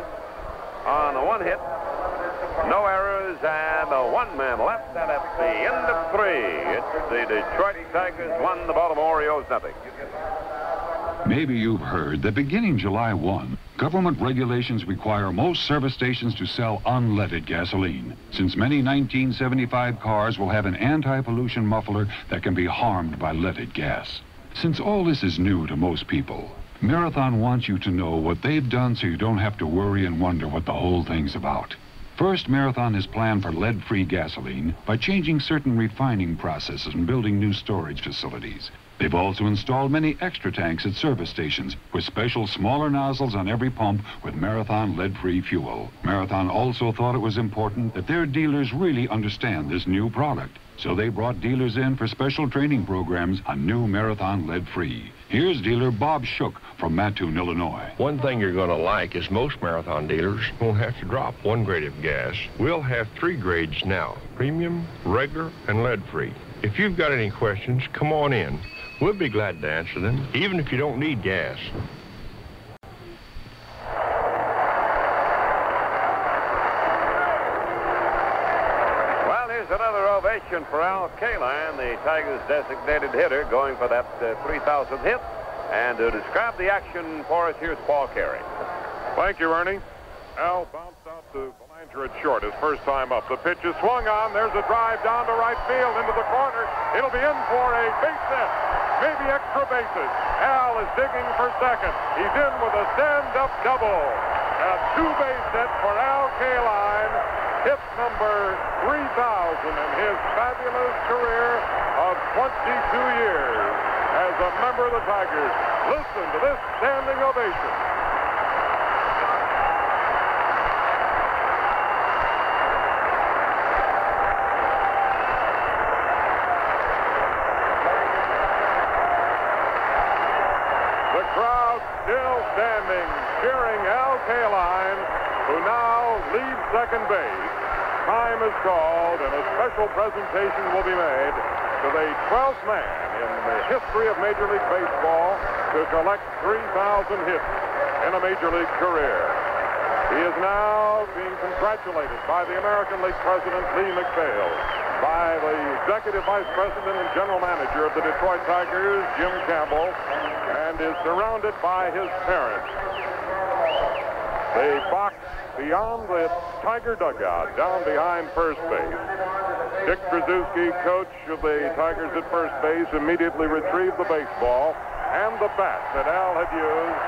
on a one hit, no errors, and a one man left. And at the end of three, it's the Detroit Tigers one, the Baltimore Orioles nothing. Maybe you've heard that beginning July 1, government regulations require most service stations to sell unleaded gasoline, since many 1975 cars will have an anti-pollution muffler that can be harmed by leaded gas. Since all this is new to most people, Marathon wants you to know what they've done so you don't have to worry and wonder what the whole thing's about. First, Marathon has planned for lead-free gasoline by changing certain refining processes and building new storage facilities. They've also installed many extra tanks at service stations with special smaller nozzles on every pump with Marathon lead-free fuel. Marathon also thought it was important that their dealers really understand this new product. So they brought dealers in for special training programs on new Marathon lead-free. Here's dealer Bob Shook from Mattoon, Illinois. One thing you're going to like is most marathon dealers won't have to drop one grade of gas. We'll have three grades now, premium, regular, and lead-free. If you've got any questions, come on in. We'll be glad to answer them, even if you don't need gas. Well, here's another ovation for Al Kaline, the Tigers' designated hitter, going for that uh, 3,000th hit. And to describe the action for us, here's Paul Carey. Thank you, Ernie. Al bounced out to Belanger at short his first time up. The pitch is swung on. There's a drive down to right field into the corner. It'll be in for a base hit. Maybe extra bases. Al is digging for second. He's in with a stand-up double. A two-base hit for Al Kaline. Hit number 3,000 in his fabulous career of 22 years as a member of the Tigers. Listen to this standing ovation. The crowd still standing, cheering Al Kaline, who now leads second base. Time is called, and a special presentation will be made to the 12th man in the history of Major League Baseball to collect 3,000 hits in a Major League career. He is now being congratulated by the American League President Lee MacPhail, by the Executive Vice President and General Manager of the Detroit Tigers, Jim Campbell, and is surrounded by his parents. They box beyond the Tiger dugout, down behind first base. Dick Tracewski, coach of the Tigers at first base, immediately retrieved the baseball and the bat that Al had used,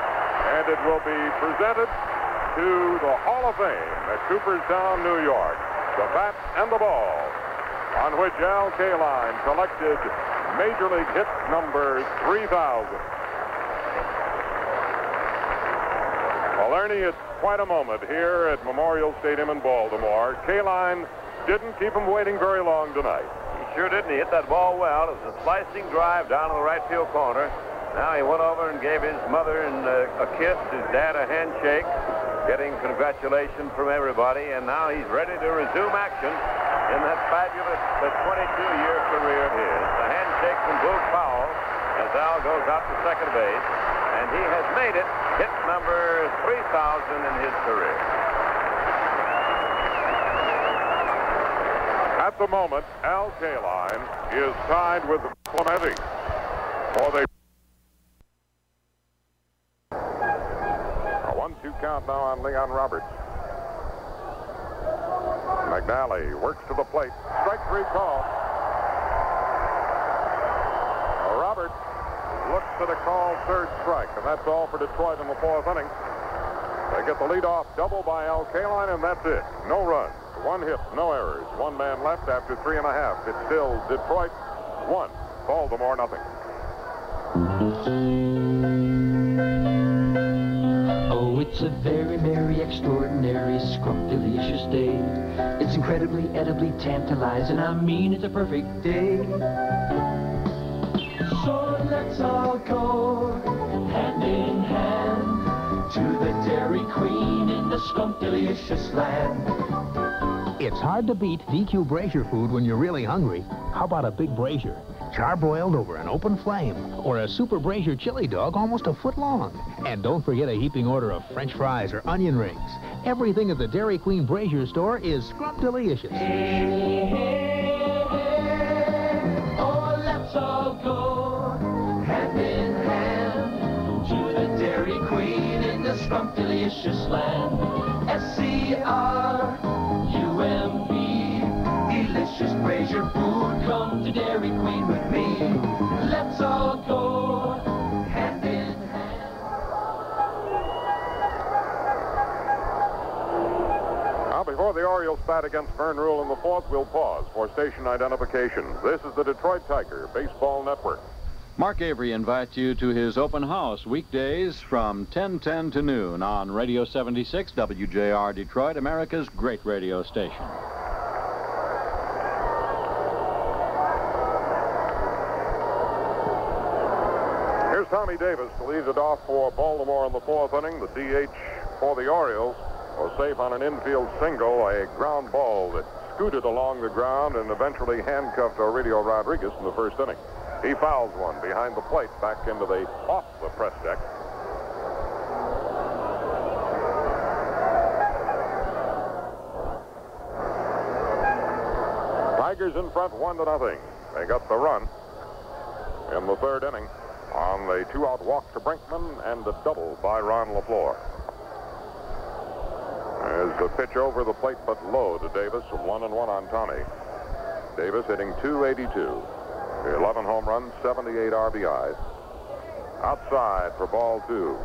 and it will be presented to the Hall of Fame at Cooperstown, New York. The bat and the ball on which Al Kaline collected Major League hit number 3,000. Well, Ernie, it's quite a moment here at Memorial Stadium in Baltimore. Kaline didn't keep him waiting very long tonight. He sure didn't. He hit that ball well. It was a slicing drive down to the right field corner. Now he went over and gave his mother and, uh, a kiss, his dad a handshake, getting congratulations from everybody, and now he's ready to resume action in that fabulous 22-year career of his. The handshake from Boog Powell as Al goes out to second base, and he has made it hit number 3,000 in his career. At the moment, Al Kaline is tied with Clemente for the one-two count now on Leon Roberts. McNally works to the plate. Strike three call. Roberts looks to the call third strike, and that's all for Detroit in the fourth inning. They get the lead off double by Al Kaline, and that's it. No runs, one hit, no errors. One man left after three and a half. It's still Detroit one, Baltimore nothing. Oh, it's a very, very extraordinary, scrumptious day. It's incredibly, edibly tantalizing. I mean, it's a perfect day. So let's all go hand in hand to the Dairy Queen in the land. It's hard to beat DQ Brazier food when you're really hungry. How about a big brazier? Charbroiled over an open flame. Or a super brazier chili dog almost a foot long. And don't forget a heaping order of french fries or onion rings. Everything at the Dairy Queen Brazier store is scrumptious. Oh, let's all go scrumptious land. S-C-R-U-M-B, delicious Brazier food. Come to Dairy Queen with me. Let's all go before the Orioles bat against Vern Ruhle in the fourth, we'll pause for station identification. This is the Detroit Tiger Baseball Network. Mark Avery invites you to his open house weekdays from 10:10 to noon on Radio 76 WJR Detroit, America's great radio station. Here's Tommy Davis to lead it off for Baltimore in the fourth inning. The DH for the Orioles was safe on an infield single, a ground ball that scooted along the ground and eventually handcuffed Aurelio Rodriguez in the first inning. He fouls one behind the plate back into the off the press deck. Tigers in front, one to nothing. They got the run in the third inning on the two-out walk to Brinkman and the double by Ron LeFlore. There's the pitch over the plate but low to Davis, one and one on Tommy. Davis hitting 282. 11 home runs, 78 RBIs. Outside for ball two.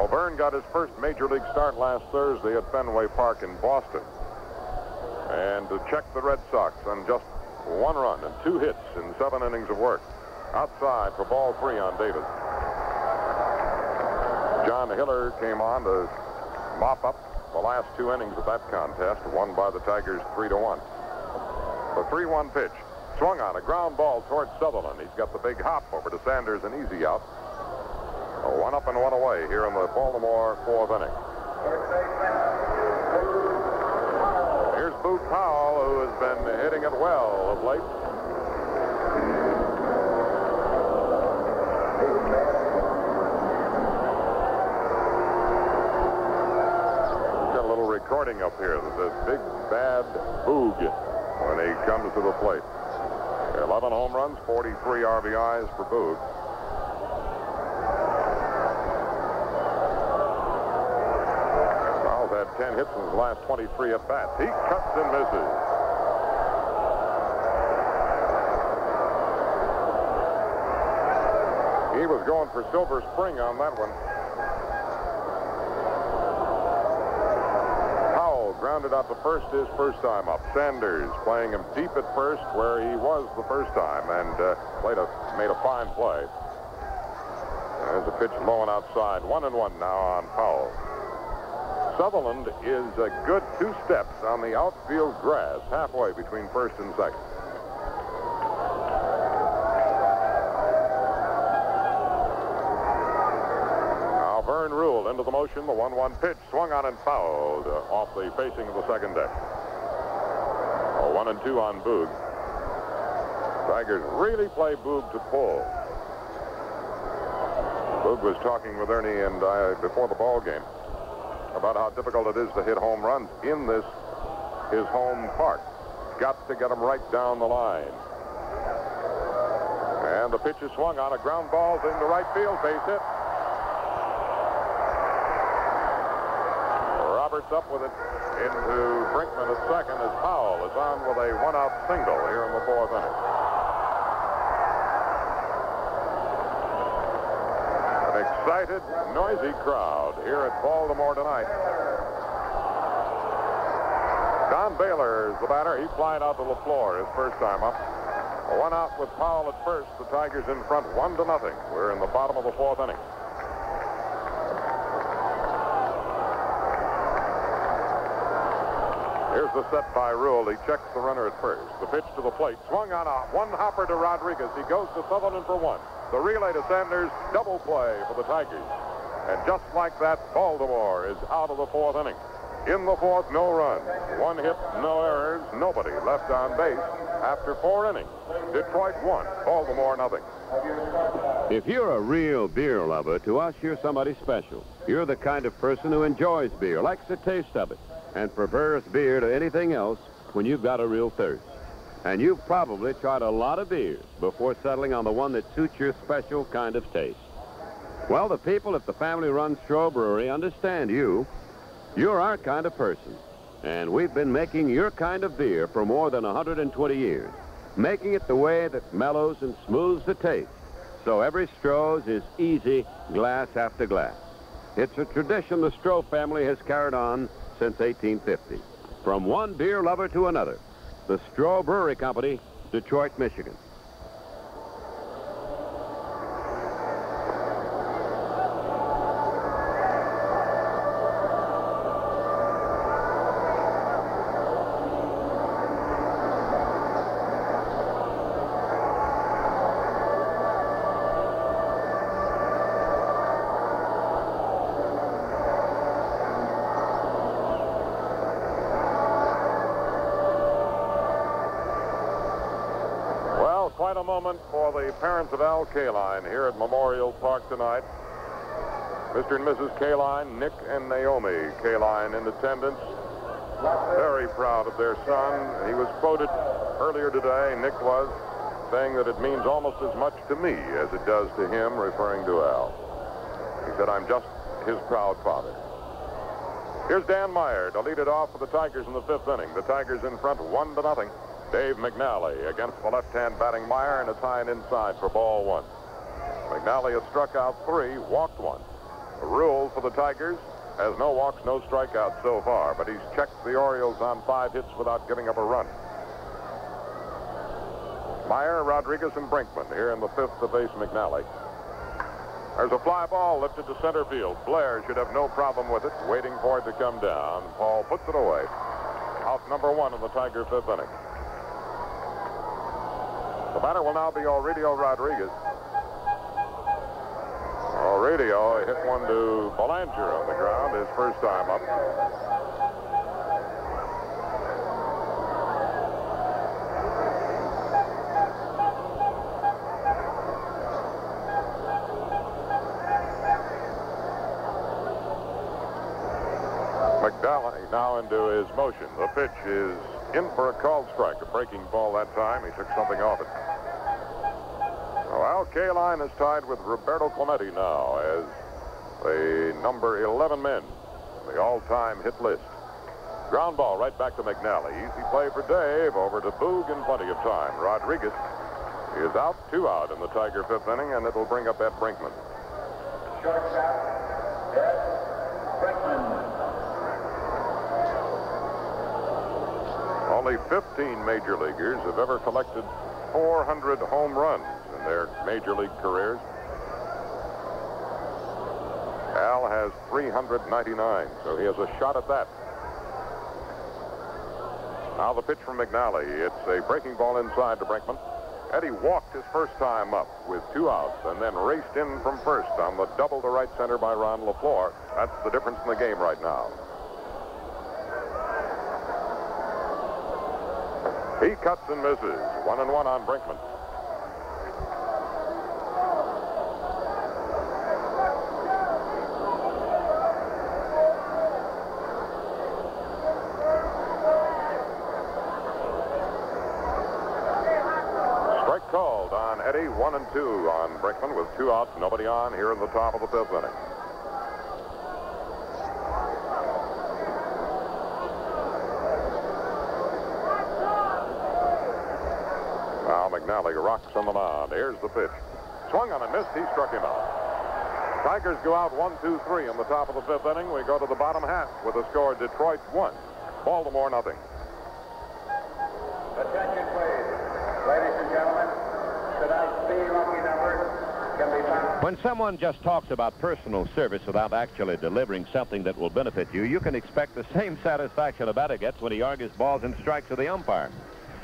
O'Byrne got his first major league start last Thursday at Fenway Park in Boston. And to check the Red Sox on just one run and two hits in seven innings of work. Outside for ball three on Davis. John Hiller came on to mop up the last two innings of that contest, won by the Tigers three to one. The 3-1 pitch swung on a ground ball towards Sutherland. He's got the big hop over to Sanders and easy out. A one up and one away here in the Baltimore fourth inning. Here's Boog Powell, who has been hitting it well of late. Got a little recording up here that says Big Bad Boog when he comes to the plate. 11 home runs, 43 RBIs for Boog. Powell's had 10 hits in his last 23 at bats. He cuts and misses. He was going for Silver Spring on that one. Powell grounded out to first his first time up. Sanders playing him deep at first where he was the first time and uh, played a, made a fine play. There's a pitch low and outside. One and one now on Powell. Sutherland is a good two steps on the outfield grass, halfway between first and second. Now Vern Ruhle into the The 1-1 pitch swung on and fouled off the facing of the second deck. A one and two on Boog. Tigers really play Boog to pull. Boog was talking with Ernie and I before the ball game about how difficult it is to hit home runs in this his home park. Got to get them right down the line. And the pitch is swung on a ground ball into right field base hit. Up with it into Brinkman at second as Powell is on with a one-out single here in the fourth inning. An excited, noisy crowd here at Baltimore tonight. Don Baylor is the batter. He flied out to LeFlore his first time up. A one out with Powell at first. The Tigers in front, one to nothing. We're in the bottom of the fourth inning. The set by Ruhle. He checks the runner at first. The pitch to the plate. Swung on a one hopper to Rodriguez. He goes to Sutherland for one. The relay to Sanders. Double play for the Tigers. And just like that, Baltimore is out of the fourth inning. In the fourth, no runs. One hit, no errors. Nobody left on base after four innings. Detroit won. Baltimore nothing. If you're a real beer lover, to us you're somebody special. You're the kind of person who enjoys beer, likes the taste of it, and prefers beer to anything else when you've got a real thirst. And you've probably tried a lot of beers before settling on the one that suits your special kind of taste. Well, the people at the family-run Stroh Brewery understand you. You're our kind of person. And we've been making your kind of beer for more than 120 years, making it the way that mellows and smooths the taste. So every Stroh's is easy glass after glass. It's a tradition the Stroh family has carried on since 1850. From one beer lover to another, the Stroh Brewery Company, Detroit, Michigan. Quite a moment for the parents of Al Kaline here at Memorial Park tonight. Mr. and Mrs. Kaline, Nick and Naomi Kaline in attendance. Very proud of their son. He was quoted earlier today, Nick was, saying that it means almost as much to me as it does to him, referring to Al. He said, I'm just his proud father. Here's Dan Meyer to lead it off for the Tigers in the fifth inning. The Tigers in front one to nothing. Dave McNally against the left-hand batting Meyer, and it's high and inside for ball one. McNally has struck out three, walked one. The Ruhle for the Tigers has no walks, no strikeouts so far, but he's checked the Orioles on five hits without giving up a run. Meyer, Rodriguez, and Brinkman here in the fifth to face McNally. There's a fly ball lifted to center field. Blair should have no problem with it, waiting for it to come down. Paul puts it away. Out number one in the Tiger fifth inning. The batter will now be Aurelio Rodriguez. Aurelio hit one to Belanger on the ground his first time up. McDowell now into his motion. The pitch is in for a called strike, a breaking ball that time. He took something off it. So Al Kaline is tied with Roberto Clemente now as the number 11 men, on the all-time hit list. Ground ball right back to McNally. Easy play for Dave. Over to Boog in plenty of time. Rodriguez is out, two out in the Tiger fifth inning, and it'll bring up Ed Brinkman. Only 15 major leaguers have ever collected 400 home runs in their major league careers. Al has 399, so he has a shot at that. Now the pitch from McNally. It's a breaking ball inside to Brinkman. Eddie walked his first time up with two outs and then raced in from first on the double to right center by Ron LeFlore. That's the difference in the game right now. He cuts and misses. One and one on Brinkman. Strike called on Eddie. One and two on Brinkman with two outs, nobody on here in the top of the fifth inning. Now McNally on the mound. Here's the pitch. Swung on and missed. He struck him out. Tigers go out one, two, three in the top of the fifth inning. We go to the bottom half with the score Detroit one, Baltimore nothing. Attention, please. Ladies and gentlemen, tonight's B lucky number can be found. When someone just talks about personal service without actually delivering something that will benefit you, you can expect the same satisfaction a batter gets when he argues balls and strikes with the umpire.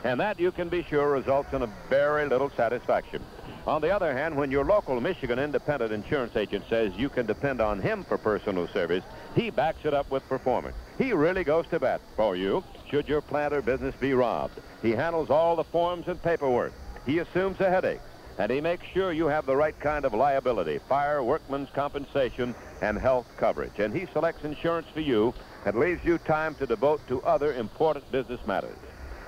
And that, you can be sure, results in a very little satisfaction. On the other hand, when your local Michigan independent insurance agent says you can depend on him for personal service, he backs it up with performance. He really goes to bat for you should your plant or business be robbed. He handles all the forms and paperwork. He assumes the headaches. And he makes sure you have the right kind of liability, fire, workman's compensation, and health coverage. And he selects insurance for you and leaves you time to devote to other important business matters.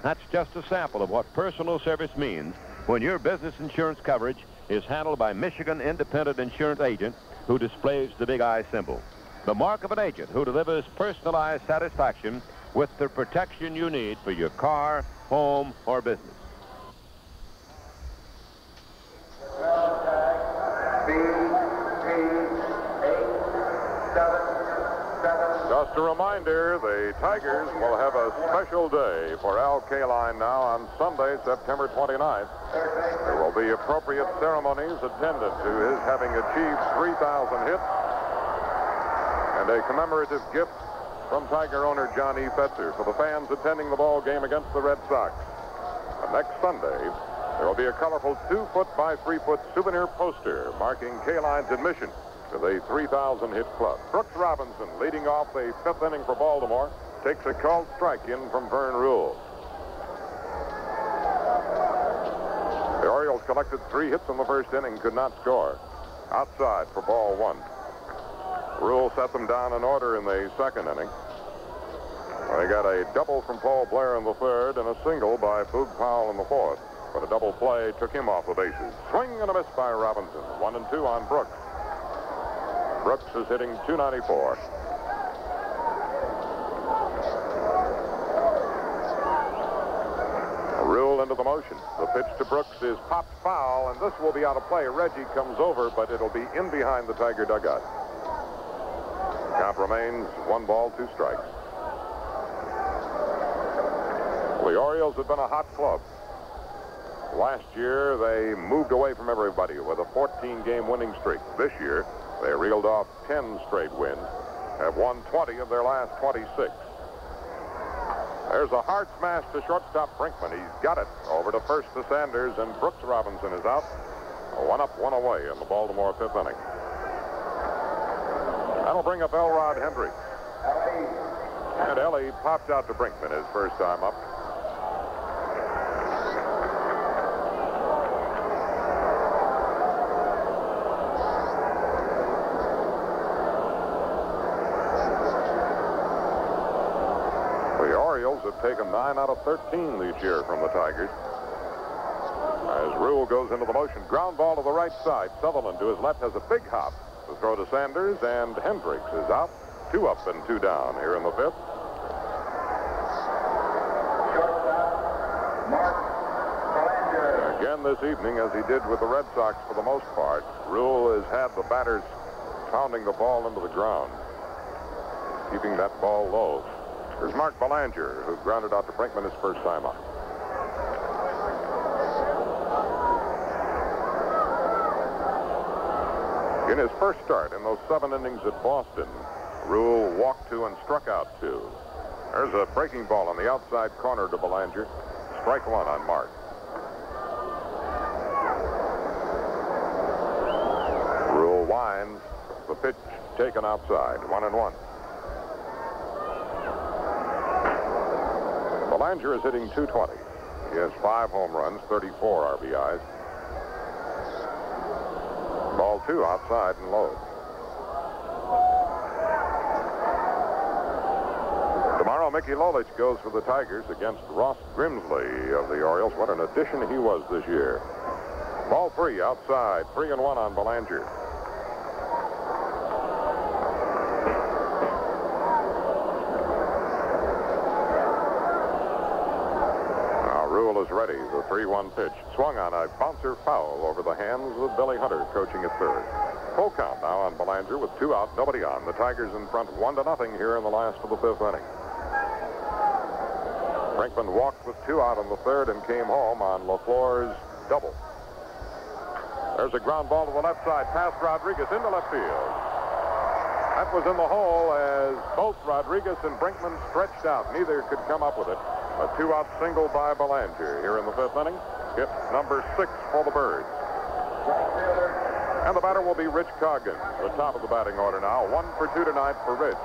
That's just a sample of what personal service means when your business insurance coverage is handled by Michigan Independent Insurance Agent who displays the big I symbol. The mark of an agent who delivers personalized satisfaction with the protection you need for your car, home, or business. B, P, eight, seven, seven. Just a reminder, the Tigers will have a special day for Al Kaline now on Sunday, September 29th. There will be appropriate ceremonies attended to his having achieved 3,000 hits and a commemorative gift from Tiger owner John E. Fetzer for the fans attending the ball game against the Red Sox. And next Sunday, there will be a colorful two-foot by three-foot souvenir poster marking Kaline's admission to the 3,000 hit club. Brooks Robinson, leading off the fifth inning for Baltimore, takes a called strike in from Vern Ruhle. The Orioles collected three hits in the first inning, could not score. Outside for ball one. Ruhle set them down in order in the second inning. They got a double from Paul Blair in the third and a single by Boog Powell in the fourth. But a double play took him off the bases. Swing and a miss by Robinson. One and two on Brooks. Brooks is hitting 294. Ruhle into the motion. The pitch to Brooks is popped foul, and this will be out of play. Reggie comes over, but it'll be in behind the Tiger dugout. Count remains one ball, two strikes. The Orioles have been a hot club. Last year, they moved away from everybody with a 14-game winning streak. This year, they reeled off 10 straight wins, have won 20 of their last 26. There's a hard smash to shortstop Brinkman. He's got it. Over to first to Sanders, and Brooks Robinson is out. One up, one away in the Baltimore fifth inning. That'll bring up Elrod Hendricks. And Ellie popped out to Brinkman his first time up. The Orioles have taken 9 out of 13 this year from the Tigers. As Ruhle goes into the motion, ground ball to the right side. Sutherland to his left has a big hop The throw to Sanders, and Hendricks is out. Two up and two down here in the fifth. Again this evening, as he did with the Red Sox for the most part, Ruhle has had the batters pounding the ball into the ground, keeping that ball low. Here's Mark Belanger, who grounded out to Brinkman his first time up. In his first start in those seven innings at Boston, Ruhle walked two and struck out two. There's a breaking ball on the outside corner to Belanger. Strike one on Mark. Ruhle winds. The pitch taken outside. One and one. Belanger is hitting 220. He has five home runs, 34 RBIs. Ball two outside and low. Tomorrow, Mickey Lolich goes for the Tigers against Ross Grimsley of the Orioles. What an addition he was this year. Ball three outside, three and one on Belanger. Now Ruhle ready. The 3-1 pitch swung on a bouncer foul over the hands of Billy Hunter, coaching at third. Full count now on Belanger with two out, nobody on. The Tigers in front one to nothing here in the last of the fifth inning. Brinkman walked with two out in the third and came home on LeFlore's double. There's a ground ball to the left side, past Rodriguez into left field. That was in the hole as both Rodriguez and Brinkman stretched out. Neither could come up with it. A two-out single by Belanger here in the fifth inning. Hit number six for the Birds. And the batter will be Rich Coggins, the top of the batting order now. One for two tonight for Rich.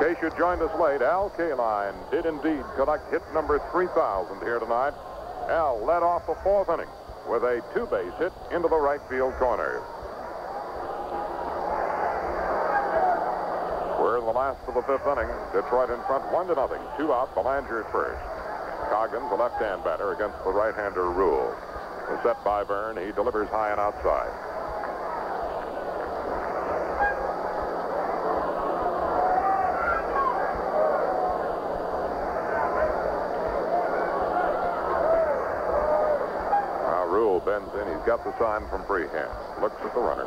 In case you joined us late, Al Kaline did indeed collect hit number 3,000 here tonight. Al led off the fourth inning with a two-base hit into the right field corner. We're in the last of the fifth inning. Detroit in front, one to nothing. Two out, Belanger at first. Coggins, a left-hand batter against the right-hander Ruhle. Set by Vern. He delivers high and outside. Bends in. He's got the sign from Freehan. Looks at the runner.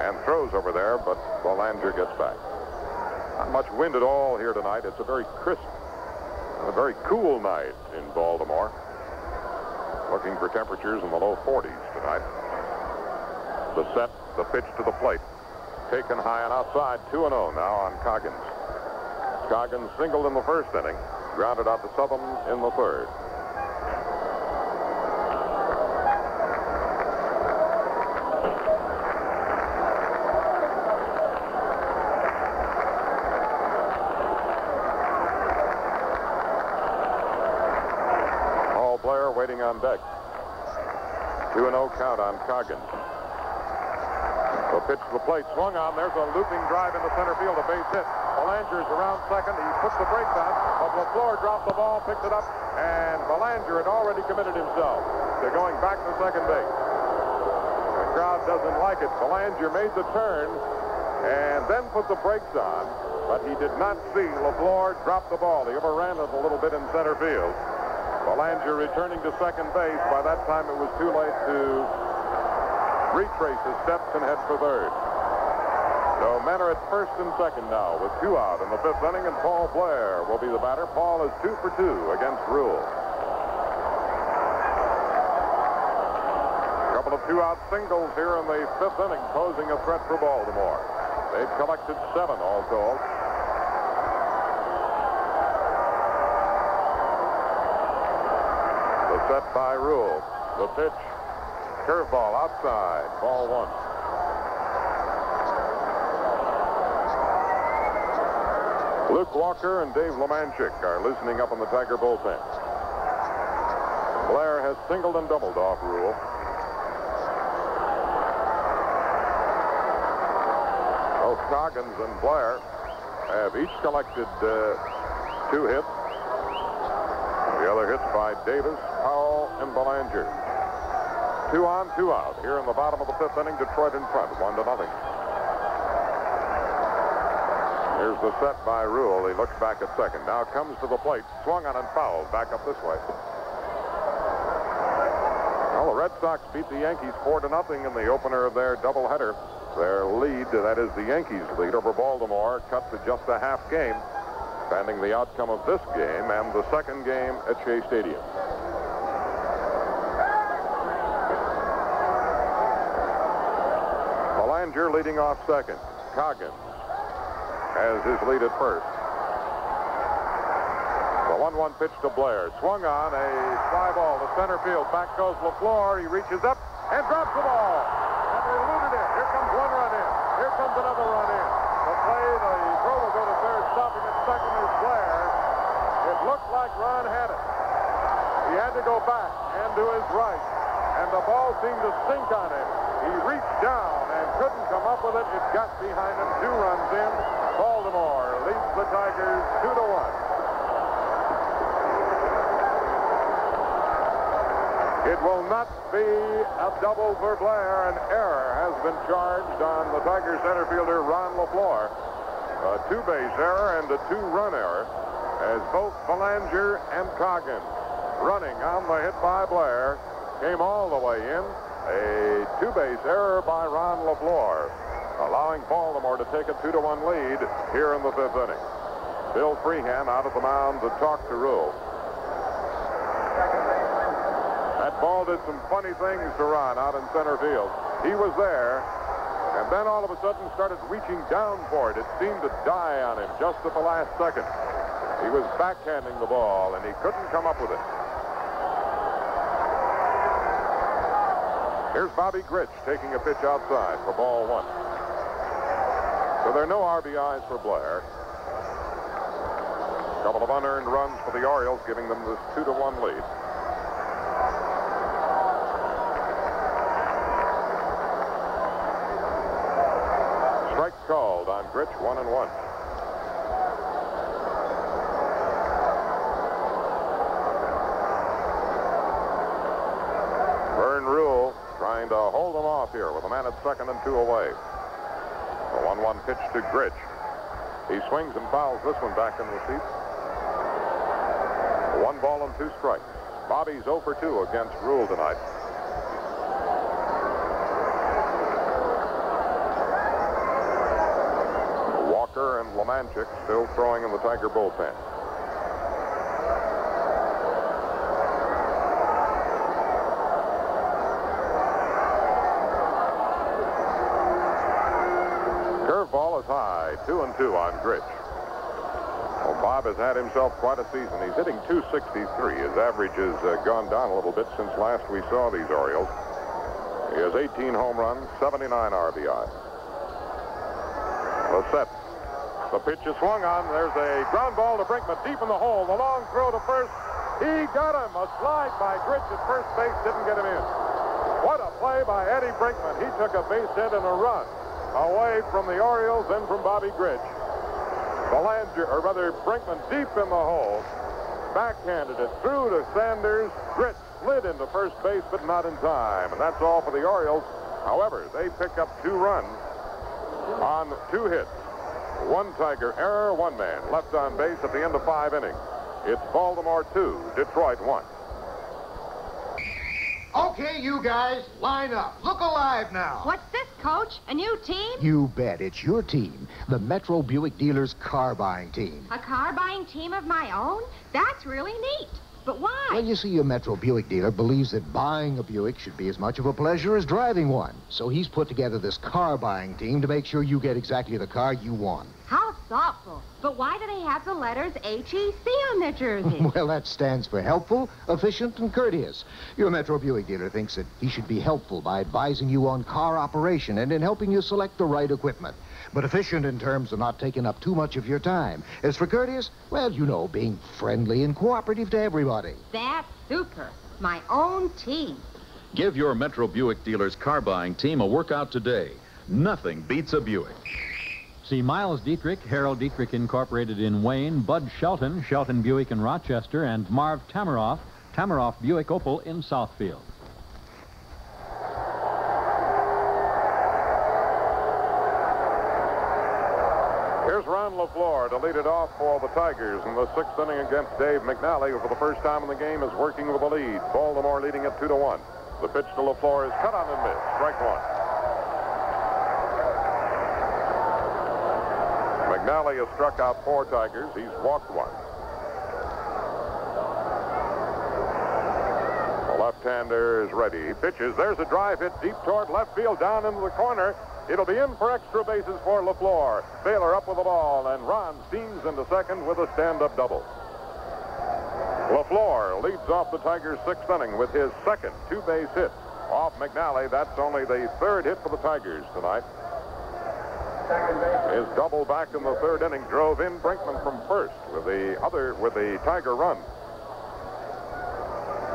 And throws over there, but Belanger gets back. Much wind at all here tonight. It's a very crisp a very cool night in Baltimore. Looking for temperatures in the low 40s tonight. The set, the pitch to the plate. Taken high and outside, 2 0 now on Coggins. Coggins singled in the first inning, grounded out to Sutherland in the third. waiting on deck. 2 0 count on Coggins. The pitch to the plate swung on. There's a looping drive into center field, a base hit. Belanger's around second. He puts the brakes on, but LeFlore dropped the ball, picked it up, and Belanger had already committed himself They're going back to second base. The crowd doesn't like it. Belanger made the turn and then put the brakes on, but he did not see LeFlore drop the ball. He overran it a little bit in center field. Belanger returning to second base. By that time, it was too late to retrace his steps and head for third. So men are at first and second now with two out in the fifth inning, and Paul Blair will be the batter. Paul is two for two against Ruhle. A couple of two-out singles here in the fifth inning, posing a threat for Baltimore. They've collected seven all told. Set by Ruhle. The pitch, curveball outside, ball one. Luke Walker and Dave Lemanczyk are loosening up on the Tiger bullpen. Blair has singled and doubled off Ruhle. Both Coggins and Blair have each collected uh, two hits. The other hits by Davis, Powell, and Belanger. Two on, two out. Here in the bottom of the fifth inning, Detroit in front, one to nothing. Here's the set by Ruhle. He looks back at second. Now comes to the plate. Swung on and fouled. Back up this way. Well, the Red Sox beat the Yankees 4 to nothing in the opener of their doubleheader. Their lead, that is the Yankees' lead over Baltimore, cut to just a half game, pending the outcome of this game and the second game at Shea Stadium. Belanger leading off second. Coggins has his lead at first. The 1-1 pitch to Blair. Swung on a fly ball to center field. Back goes LeFlore. He reaches up and drops the ball. And they eluded it. Here comes one run in. Here comes another run in. The play, the throw will go to third. Stopping at second is Blair. It looked like Ron had it. He had to go back and to his right. And the ball seemed to sink on him. He reached down and couldn't come up with it. It got behind him. Two runs in. Baltimore leads the Tigers two to one. It will not be a double for Blair. An error has been charged on the Tiger center fielder Ron LeFlore. A two-base error and a two-run error as both Belanger and Coggins running on the hit by Blair came all the way in. A two-base error by Ron LeFlore, allowing Baltimore to take a two-to-one lead here in the fifth inning. Bill Freehan out of the mound to talk to Ruhle. That ball did some funny things to Ron out in center field. He was there, and then all of a sudden started reaching down for it. It seemed to die on him just at the last second. He was backhanding the ball, and he couldn't come up with it. Here's Bobby Grich taking a pitch outside for ball one. So there are no RBIs for Blair. A couple of unearned runs for the Orioles, giving them this two to one lead. Strike called on Grich, one and one. Vern Ruhle trying to hold them off here with a man at second and two away. A 1-1 pitch to Grich. He swings and fouls this one back in the seats. One ball and two strikes. Bobby's 0 for 2 against Ruhle tonight. Walker and Lemanczyk still throwing in the Tiger bullpen. Curveball is high, two and two on Grich. Well, Bob has had himself quite a season. He's hitting 263. His average has uh, gone down a little bit since last we saw these Orioles. He has 18 home runs, 79 RBI. Set. The pitch is swung on. There's a ground ball to Brinkman deep in the hole. The long throw to first. He got him. A slide by Grich at first base didn't get him in. What a play by Eddie Brinkman. He took a base hit and a run away from the Orioles and from Bobby Grich. Belanger, or rather Brinkman deep in the hole, backhanded it through to Sanders. Grich slid into first base, but not in time. And that's all for the Orioles. However, they pick up two runs on two hits. One Tiger error, one man left on base at the end of five innings. It's Baltimore 2, Detroit 1. Okay, you guys, line up. Look alive now. What's this, Coach? A new team? You bet. It's your team, the Metro Buick Dealers car buying team. A car buying team of my own? That's really neat. But why? Well, you see, your Metro Buick dealer believes that buying a Buick should be as much of a pleasure as driving one. So he's put together this car buying team to make sure you get exactly the car you want. How thoughtful. But why do they have the letters H-E-C on their jersey? well, that stands for helpful, efficient, and courteous. Your Metro Buick dealer thinks that he should be helpful by advising you on car operation and in helping you select the right equipment. But efficient in terms of not taking up too much of your time. As for courteous, well, you know, being friendly and cooperative to everybody. That's super. My own team. Give your Metro Buick dealer's car buying team a workout today. Nothing beats a Buick. See Miles Dietrich, Harold Dietrich Incorporated in Wayne, Bud Shelton, Shelton Buick in Rochester, and Marv Tamaroff, Tamaroff Buick Opel in Southfield. Here's Ron LeFlore to lead it off for the Tigers in the sixth inning against Dave McNally, who for the first time in the game is working with a lead. Baltimore leading it two to one. The pitch to LeFlore is cut on and missed. Strike one. McNally has struck out four Tigers. He's walked one. The left-hander is ready. He pitches. There's a drive hit deep toward left field, down into the corner. It'll be in for extra bases for LeFlore. Baylor up with the ball, and Ron steams into second with a stand-up double. LeFlore leads off the Tigers' sixth inning with his second two-base hit. Off McNally, that's only the third hit for the Tigers tonight. His double back in the third inning drove in Brinkman from first with the other with the Tiger run.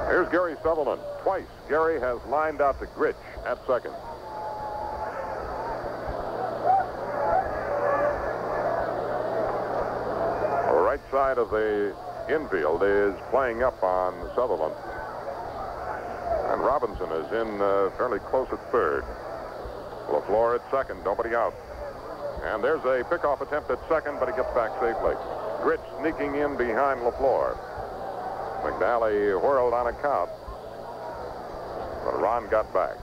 Here's Gary Sutherland. Twice Gary has lined out to Grich at second. Side of the infield is playing up on Sutherland. And Robinson is in uh, fairly close at third. LeFlore at second, nobody out. And there's a pickoff attempt at second, but he gets back safely. Grich sneaking in behind LeFlore. McNally whirled on a count, but Ron got back.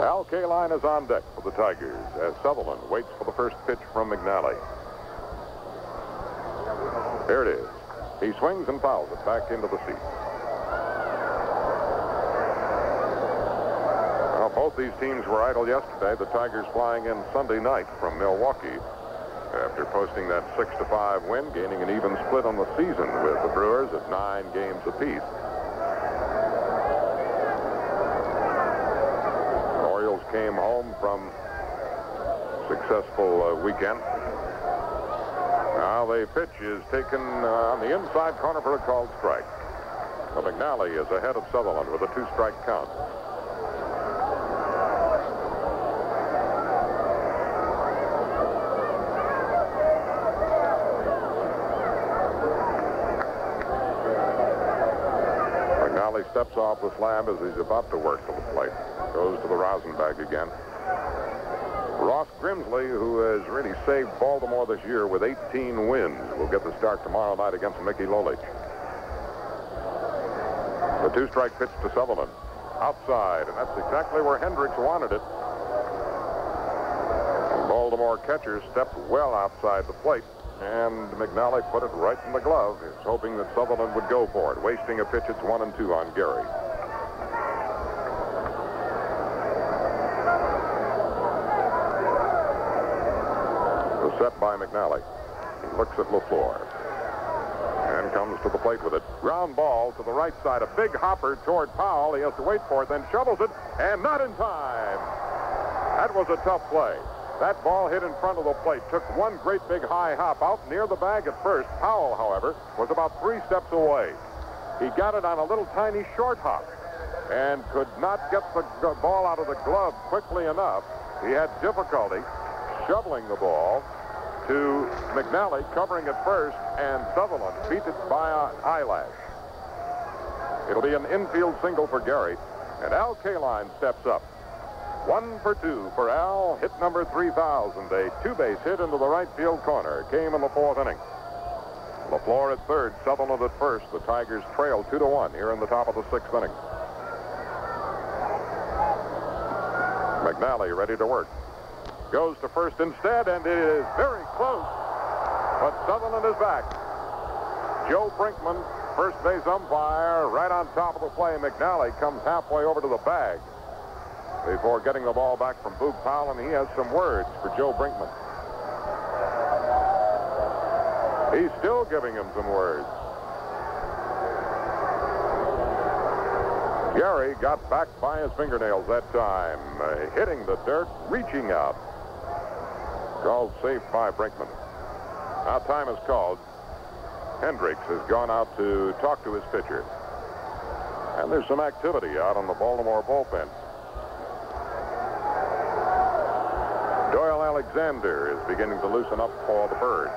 Al Kaline is on deck for the Tigers as Sutherland waits for the first pitch from McNally. There it is. He swings and fouls it back into the seat. Well, both these teams were idle yesterday. The Tigers flying in Sunday night from Milwaukee after posting that 6 to 5 win, gaining an even split on the season with the Brewers at nine games apiece. The Orioles came home from successful uh, weekend. Now the pitch is taken uh, on the inside corner for a called strike. So McNally is ahead of Sutherland with a two-strike count. McNally steps off the slab as he's about to work to the plate. Goes to the rosin bag again. Ross Grimsley, who has really saved Baltimore this year with 18 wins, will get the start tomorrow night against Mickey Lolich. The two-strike pitch to Sutherland. Outside, and that's exactly where Hendricks wanted it. Baltimore catcher stepped well outside the plate, and McNally put it right in the glove. Hoping that Sutherland would go for it, wasting a pitch. It's one and two on Gary. The set by McNally. He looks at LeFlore and comes to the plate with it. Ground ball to the right side. A big hopper toward Powell. He has to wait for it, then shovels it, and not in time. That was a tough play. That ball hit in front of the plate. Took one great big high hop out near the bag at first. Powell, however, was about three steps away. He got it on a little tiny short hop and could not get the ball out of the glove quickly enough. He had difficulty shoveling the ball to McNally covering it first, and Sutherland beat it by an eyelash. It'll be an infield single for Gary, and Al Kaline steps up. One for two for Al, hit number 3,000. A two-base hit into the right field corner came in the fourth inning. LeFlore at third, Sutherland at first. The Tigers trail two to one here in the top of the sixth inning. McNally ready to work. Goes to first instead, and it is very close. But Sutherland is back. Joe Brinkman, first base umpire, right on top of the play. McNally comes halfway over to the bag before getting the ball back from Boog Powell, and he has some words for Joe Brinkman. He's still giving him some words. Gary got back by his fingernails that time, uh, hitting the dirt, reaching out. Called safe by Brinkman. Now time is called. Hendricks has gone out to talk to his pitcher. And there's some activity out on the Baltimore bullpen. Alexander is beginning to loosen up for the Birds.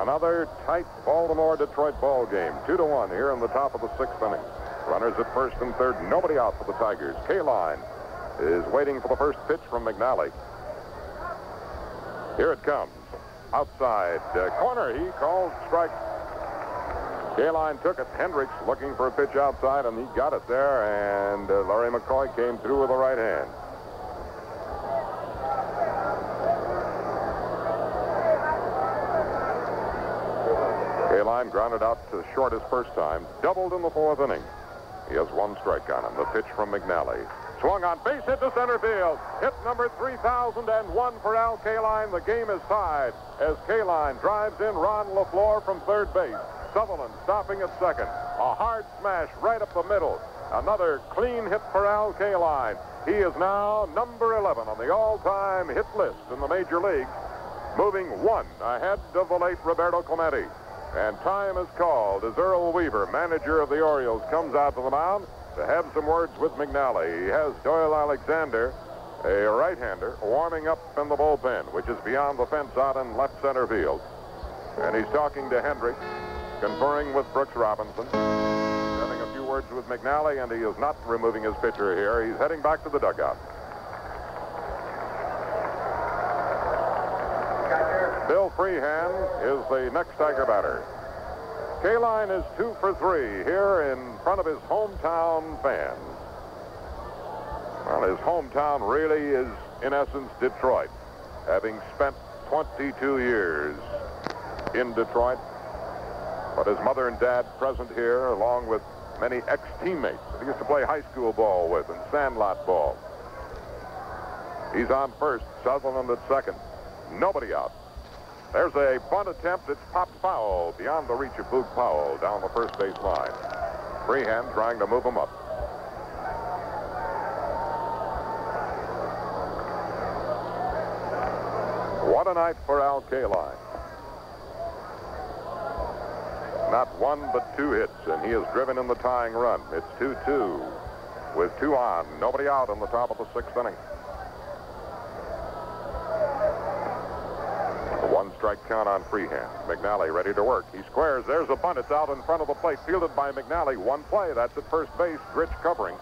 Another tight Baltimore-Detroit ball game. Two to one here in the top of the sixth inning. Runners at first and third. Nobody out for the Tigers. Kaline is waiting for the first pitch from McNally. Here it comes. Outside uh, corner. He called strike. Kaline took it. Hendricks looking for a pitch outside, and he got it there. And uh, Larry McCoy came through with the right hand. Kaline grounded out to short his first time. Doubled in the fourth inning. He has one strike on him. The pitch from McNally. Swung on base hit to center field. Hit number 3001 for Al Kaline. The game is tied as Kaline drives in Ron LeFlore from third base. Sutherland stopping at second. A hard smash right up the middle. Another clean hit for Al Kaline. He is now number 11 on the all-time hit list in the major leagues, moving one ahead of the late Roberto Clemente. And time is called as Earl Weaver, manager of the Orioles, comes out to the mound to have some words with McNally. He has Doyle Alexander, a right-hander, warming up in the bullpen, which is beyond the fence out in left center field. And he's talking to Hendricks, conferring with Brooks Robinson, having a few words with McNally, and he is not removing his pitcher here. He's heading back to the dugout. Bill Freehan is the next Tiger batter. Kaline is two for three here in front of his hometown fans. Well, his hometown really is, in essence, Detroit, having spent 22 years in Detroit. But his mother and dad present here, along with many ex-teammates that he used to play high school ball with and sandlot ball. He's on first, Sutherland at second. Nobody out. There's a bunt attempt. It's popped foul beyond the reach of Boog Powell down the first base line. Freehan trying to move him up. What a night for Al Kaline. Not one but two hits, and he has driven in the tying run. It's 2-2 with two on. Nobody out in the top of the sixth inning. One strike count on Freehan. McNally ready to work. He squares. There's a bunt. It's out in front of the plate. Fielded by McNally. One play. That's at first base. Grich covering.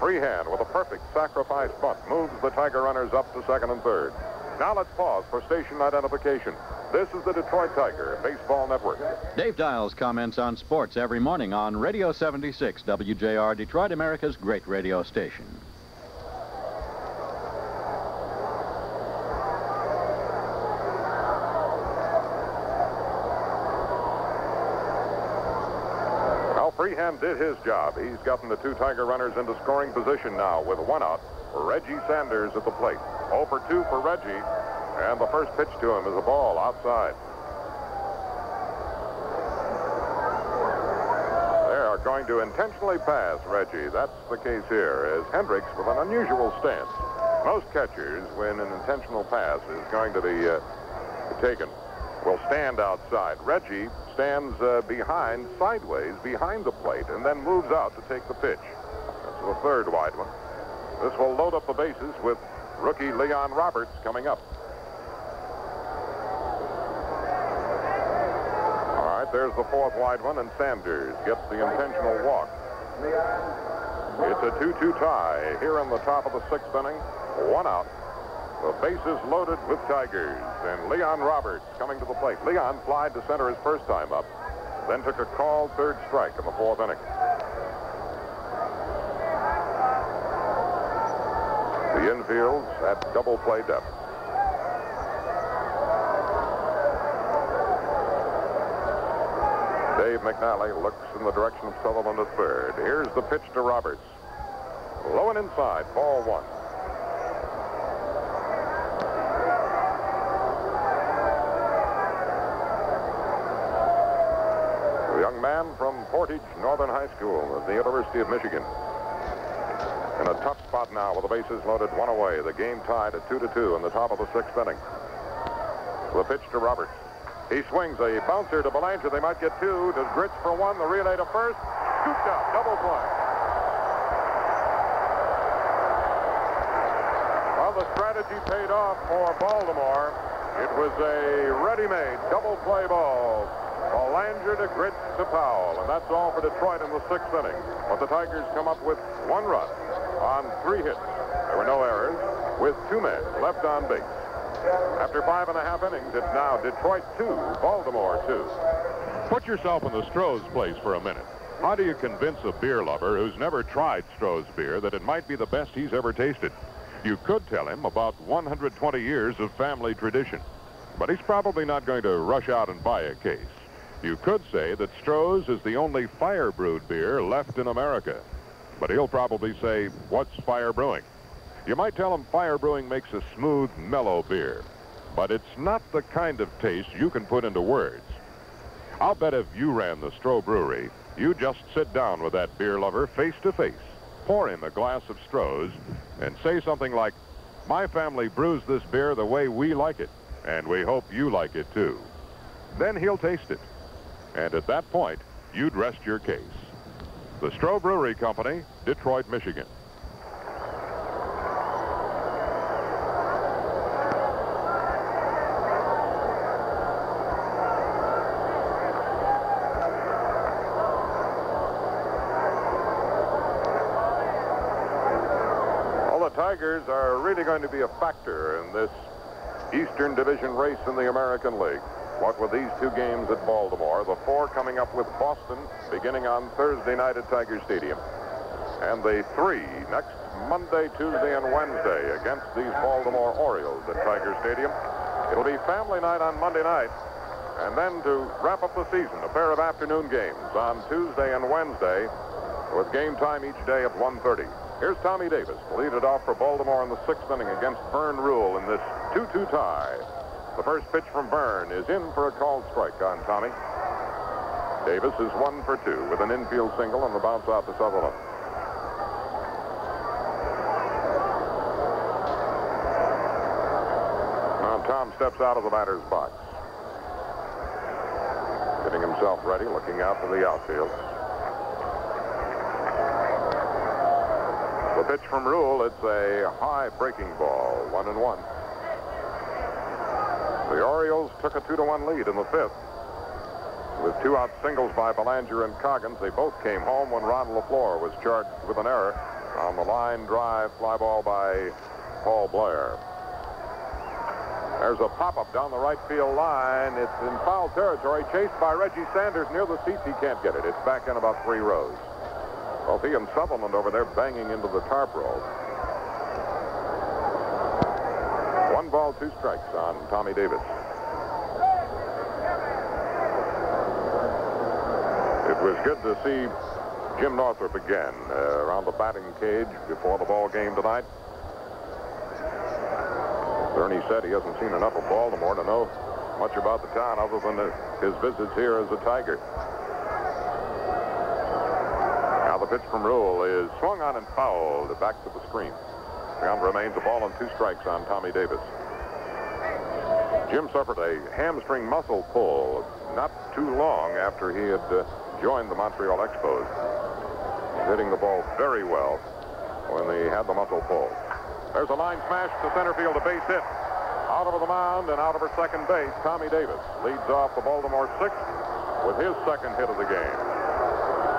Freehan with a perfect sacrifice bunt moves the Tiger runners up to second and third. Now let's pause for station identification. This is the Detroit Tiger Baseball Network. Dave Diles comments on sports every morning on Radio 76, WJR Detroit, America's great radio station. Now Freehan did his job. He's gotten the two Tiger runners into scoring position now with one out. Reggie Sanders at the plate. 0 for 2 for Reggie. And the first pitch to him is a ball outside. They are going to intentionally pass Reggie. That's the case here, as Hendricks with an unusual stance. Most catchers, when an intentional pass is going to be uh, taken, will stand outside. Reggie stands uh, behind, sideways, behind the plate, and then moves out to take the pitch. That's the third wide one. This will load up the bases with rookie Leon Roberts coming up. All right, there's the fourth wide one, and Sanders gets the intentional walk. It's a 2-2 tie here in the top of the sixth inning. One out. The bases loaded with Tigers, and Leon Roberts coming to the plate. Leon flied to center his first time up, then took a called third strike in the fourth inning. The infield's at double play depth. Dave McNally looks in the direction of Sutherland at third. Here's the pitch to Roberts. Low and inside, ball one. A young man from Portage Northern High School at the University of Michigan. In a tough spot now with the bases loaded one away. The game tied at 2 to 2 in the top of the sixth inning. The pitch to Roberts. He swings a bouncer to Belanger. They might get two. Does Grich for one. The relay to first. Scooped up. Double play. Well, the strategy paid off for Baltimore. It was a ready-made double play ball. Belanger to Grich to Powell. And that's all for Detroit in the sixth inning. But the Tigers come up with one run on three hits. There were no errors with two men left on base. After five and a half innings, it's now Detroit 2, Baltimore 2. Put yourself in the Stroh's place for a minute. How do you convince a beer lover who's never tried Stroh's beer that it might be the best he's ever tasted? You could tell him about 120 years of family tradition, but he's probably not going to rush out and buy a case. You could say that Stroh's is the only fire brewed beer left in America, but he'll probably say, what's fire brewing? You might tell them fire brewing makes a smooth, mellow beer, but it's not the kind of taste you can put into words. I'll bet if you ran the Stroh Brewery, you'd just sit down with that beer lover face to face, pour him a glass of Stroh's, and say something like, My family brews this beer the way we like it, and we hope you like it too. Then he'll taste it. And at that point, you'd rest your case. The Stroh Brewery Company, Detroit, Michigan. Well, the Tigers are really going to be a factor in this Eastern Division race in the American League. What with these two games at Baltimore, the four coming up with Boston beginning on Thursday night at Tiger Stadium, and the three next Monday, Tuesday, and Wednesday against these Baltimore Orioles at Tiger Stadium. It'll be family night on Monday night, and then to wrap up the season, a pair of afternoon games on Tuesday and Wednesday with game time each day at 1.30. Here's Tommy Davis to lead it off for Baltimore in the sixth inning against Vern Ruhle in this 2-2 tie. The first pitch from Vern is in for a called strike on Tommy. Davis is one for two with an infield single and the bounce out to Sutherland. Now Tom steps out of the batter's box. Getting himself ready, looking out to the outfield. Pitch from Ruhle, it's a high breaking ball, one and one. The Orioles took a two to one lead in the fifth. With two out singles by Belanger and Coggins, they both came home when Ron LeFlore was charged with an error on the line drive fly ball by Paul Blair. There's a pop-up down the right field line. It's in foul territory, chased by Reggie Sanders near the seats. He can't get it. It's back in about three rows. Both he and Sutherland over there banging into the tarp. One ball, two strikes on Tommy Davis. It was good to see Jim Northrup again uh, around the batting cage before the ball game tonight. Ernie said he hasn't seen enough of Baltimore to know much about the town other than his visits here as a Tiger. Pitch from Ruhle is swung on and fouled back to the screen. Ground remains a ball and two strikes on Tommy Davis. Jim suffered a hamstring muscle pull not too long after he had uh, joined the Montreal Expos. Hitting the ball very well when he had the muscle pull. There's a line smash to center field, a base hit. Out over the mound and out over second base, Tommy Davis leads off the Baltimore sixth with his second hit of the game.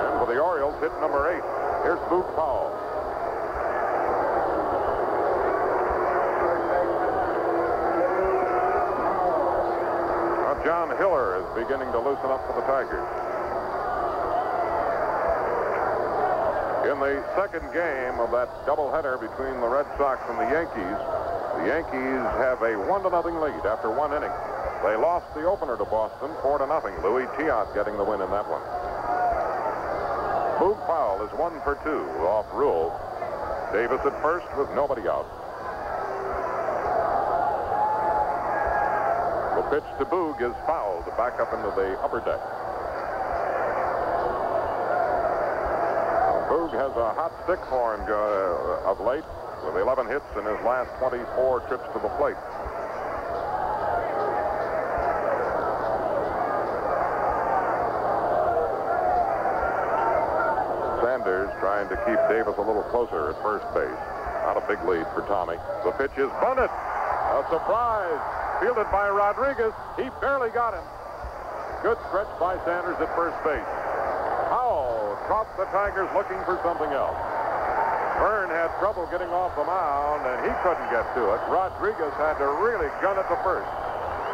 And for the Orioles, hit number eight. Here's Boog Powell. Now John Hiller is beginning to loosen up for the Tigers. In the second game of that doubleheader between the Red Sox and the Yankees, the Yankees have a one to nothing lead after one inning. They lost the opener to Boston four to nothing. Louis Tiant getting the win in that one. Powell is one for two off Ruhle. Davis at first with nobody out. The pitch to Boog is fouled back up into the upper deck. Boog has a hot stick for him uh, of late with 11 hits in his last 24 trips to the plate. Sanders trying to keep Davis a little closer at first base. Not a big lead for Tommy. The pitch is bunted. A surprise. Fielded by Rodriguez. He barely got him. Good stretch by Sanders at first base. Powell caught the Tigers looking for something else. Vern had trouble getting off the mound, and he couldn't get to it. Rodriguez had to really gun it to first.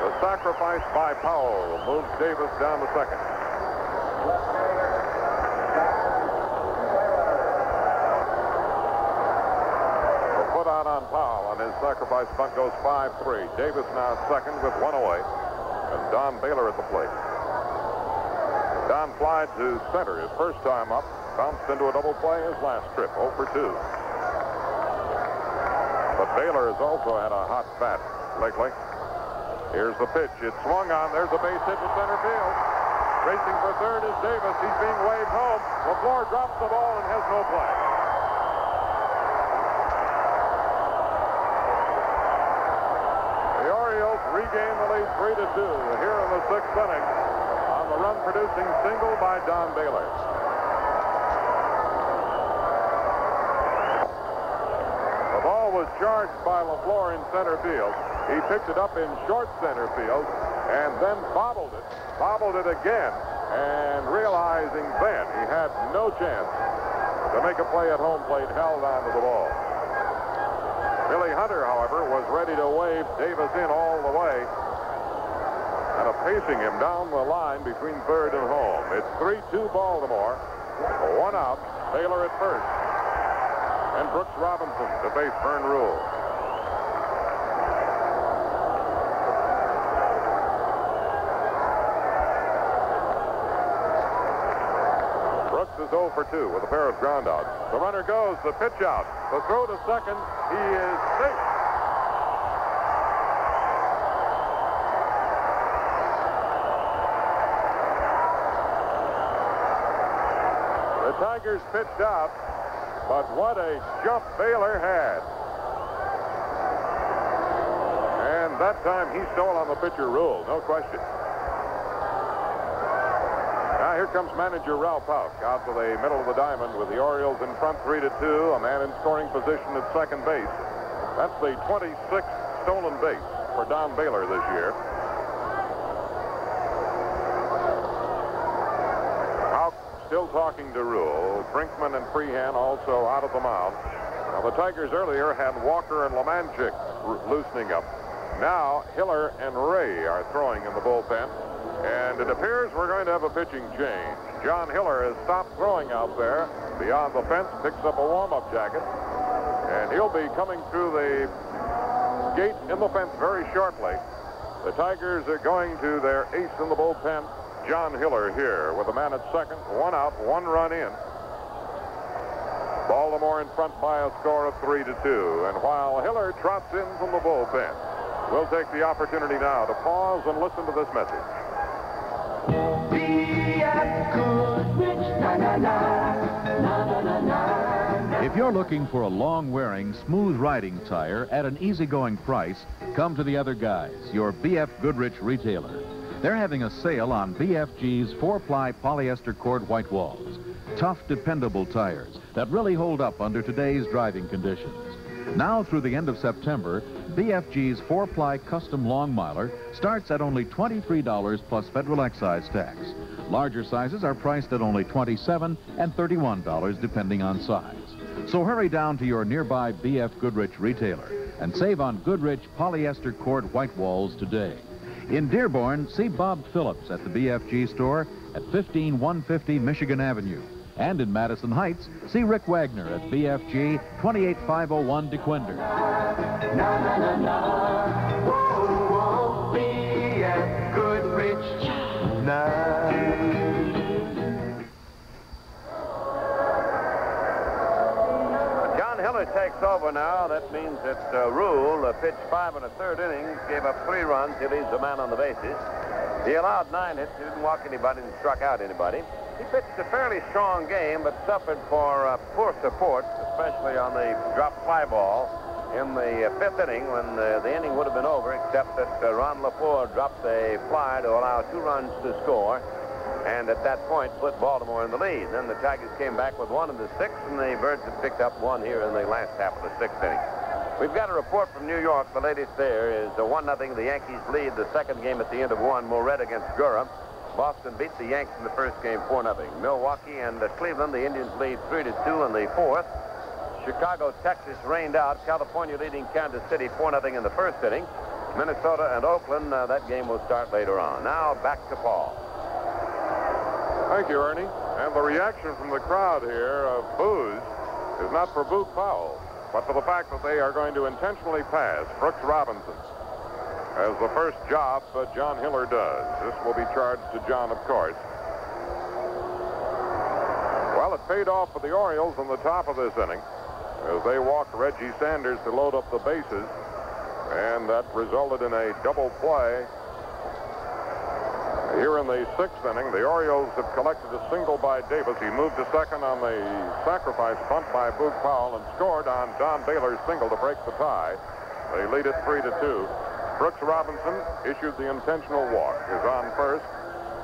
The sacrifice by Powell moves Davis down to second. The put out on Powell on his sacrifice bunt goes 5-3. Davis now second with one away, and Don Baylor at the plate. Don flied to center his first time up, bounced into a double play his last trip, 0 for 2. But Baylor has also had a hot bat lately. Here's the pitch. It's swung on. There's a base hit to center field. Racing for third is Davis. He's being waved home. LeFlore drops the ball and has no play. The The lead 3 to 2 here in the sixth inning on the run producing single by Don Baylor. The ball was charged by LeFlore in center field. He picked it up in short center field and then bobbled it, bobbled it again, and realizing then he had no chance to make a play at home plate, held onto the ball. Billy Hunter, however, was ready to wave Davis in all the way and a pacing him down the line between third and home. It's 3-2 Baltimore. One out. Baylor at first. And Brooks Robinson to face Vern Ruhle. Brooks is 0 for 2 with a pair of groundouts. The runner goes, the pitch out. The throw to second. He is safe. The Tigers pitched up, but what a jump Baylor had. And that time he stole on the pitcher Ruhle, no question. Here comes manager Ralph Houk out to the middle of the diamond with the Orioles in front 3 to 2, a man in scoring position at second base. That's the 26th stolen base for Don Baylor this year. Houk still talking to Ruhle. Brinkman and Freehan also out of the mound. Now the Tigers earlier had Walker and Lemanczyk loosening up. Now Hiller and Ray are throwing in the bullpen. And it appears we're going to have a pitching change. John Hiller has stopped throwing out there beyond the fence, picks up a warm-up jacket, and he'll be coming through the gate in the fence very shortly. The Tigers are going to their ace in the bullpen, John Hiller here with a man at second, one out, one run in. Baltimore in front by a score of three to two. And while Hiller trots in from the bullpen, we'll take the opportunity now to pause and listen to this message. If you're looking for a long-wearing, smooth-riding tire at an easygoing price, come to the other guys, your BF Goodrich retailer. They're having a sale on BFG's four-ply polyester cord white walls. Tough, dependable tires that really hold up under today's driving conditions. Now through the end of September, BFG's four-ply custom long miler starts at only $23 plus federal excise tax. Larger sizes are priced at only 27 and $31 depending on size. So hurry down to your nearby BF Goodrich retailer and save on Goodrich polyester cord white walls today. In Dearborn, see Bob Phillips at the BFG store at 15150 Michigan Avenue. And in Madison Heights, see Rick Wagner at BFG 28501 Dequindre. Na na na na. John Hiller takes over now. That means that uh, Ruhle uh, pitched five and a third innings, gave up three runs. He leaves a man on the bases. He allowed nine hits. He didn't walk anybody and struck out anybody. He pitched a fairly strong game, but suffered for uh, poor support, especially on the drop fly ball in the uh, fifth inning when uh, the inning would have been over, except that uh, Ron LeFlore dropped a fly to allow two runs to score, and at that point put Baltimore in the lead. Then the Tigers came back with one in the sixth, and the Birds had picked up one here in the last half of the sixth inning. We've got a report from New York. The latest there is a 1-0. The Yankees lead the second game at the end of one. Moret against Gura. Boston beat the Yanks in the first game 4-0. Milwaukee and uh, Cleveland, the Indians lead 3-2 in the fourth. Chicago, Texas rained out. California leading Kansas City 4-0 in the first inning. Minnesota and Oakland, uh, that game will start later on. Now back to Paul. Thank you, Ernie. And the reaction from the crowd here of boos is not for Boog Powell, but for the fact that they are going to intentionally pass Brooks Robinson as the first job uh, John Hiller does. This will be charged to John, of course. Well, it paid off for the Orioles in the top of this inning as they walked Reggie Sanders to load up the bases, and that resulted in a double play. Here in the sixth inning, the Orioles have collected a single by Davis. He moved to second on the sacrifice bunt by Boog Powell and scored on Don Baylor's single to break the tie. They lead it three to two. Brooks Robinson issued the intentional walk, is on first.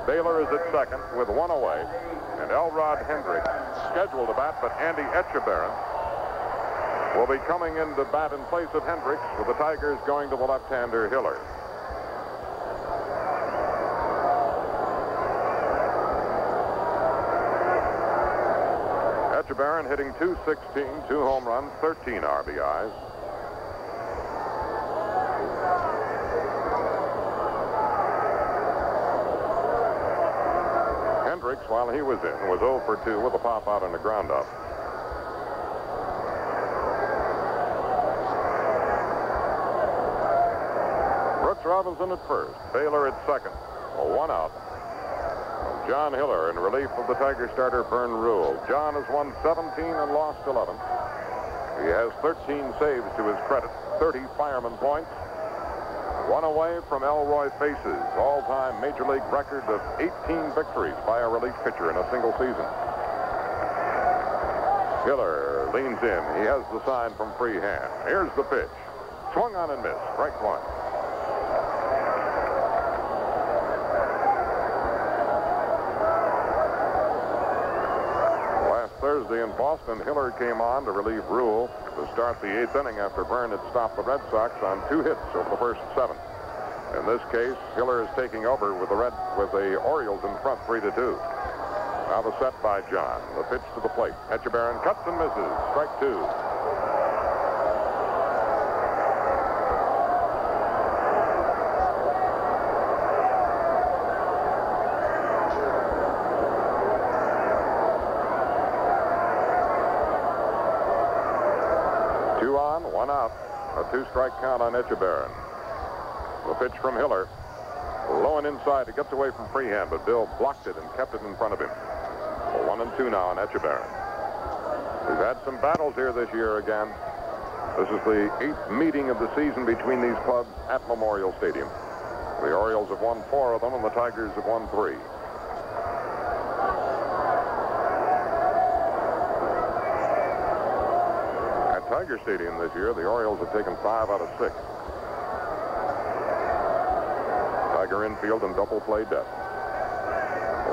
Baylor is at second with one away. And Elrod Hendricks scheduled to bat, but Andy Etchebarren will be coming in to bat in place of Hendricks with the Tigers going to the left-hander Hiller. Etchebarren hitting 216, two home runs, 13 RBIs. Hendricks, while he was in, was 0 for 2 with a pop out and a ground up. Brooks Robinson at first, Baylor at second. A one out. John Hiller in relief of the Tiger starter Vern Ruhle. John has won 17 and lost 11. He has 13 saves to his credit, 30 fireman points. One away from Elroy Face's, all-time Major League record of 18 victories by a relief pitcher in a single season. Hiller leans in. He has the sign from Freehan. Here's the pitch. Swung on and missed. Strike one. Last Thursday in Boston, Hiller came on to relieve Ruhle to start the eighth inning after Byrne had stopped the Red Sox on two hits over the first seven. In this case, Hiller is taking over with the Red with the Orioles in front three to two. Now the set by John. The pitch to the plate. Etchebarren cuts and misses. Strike. Two on, one out. A two-strike count on Etchebarren. The pitch from Hiller. Low and inside. It gets away from Freehan, but Bill blocked it and kept it in front of him. One and two now on Etchebarren. We've had some battles here this year again. This is the eighth meeting of the season between these clubs at Memorial Stadium. The Orioles have won four of them, and the Tigers have won three. Tiger Stadium this year, the Orioles have taken five out of six. Tiger infield and double play depth.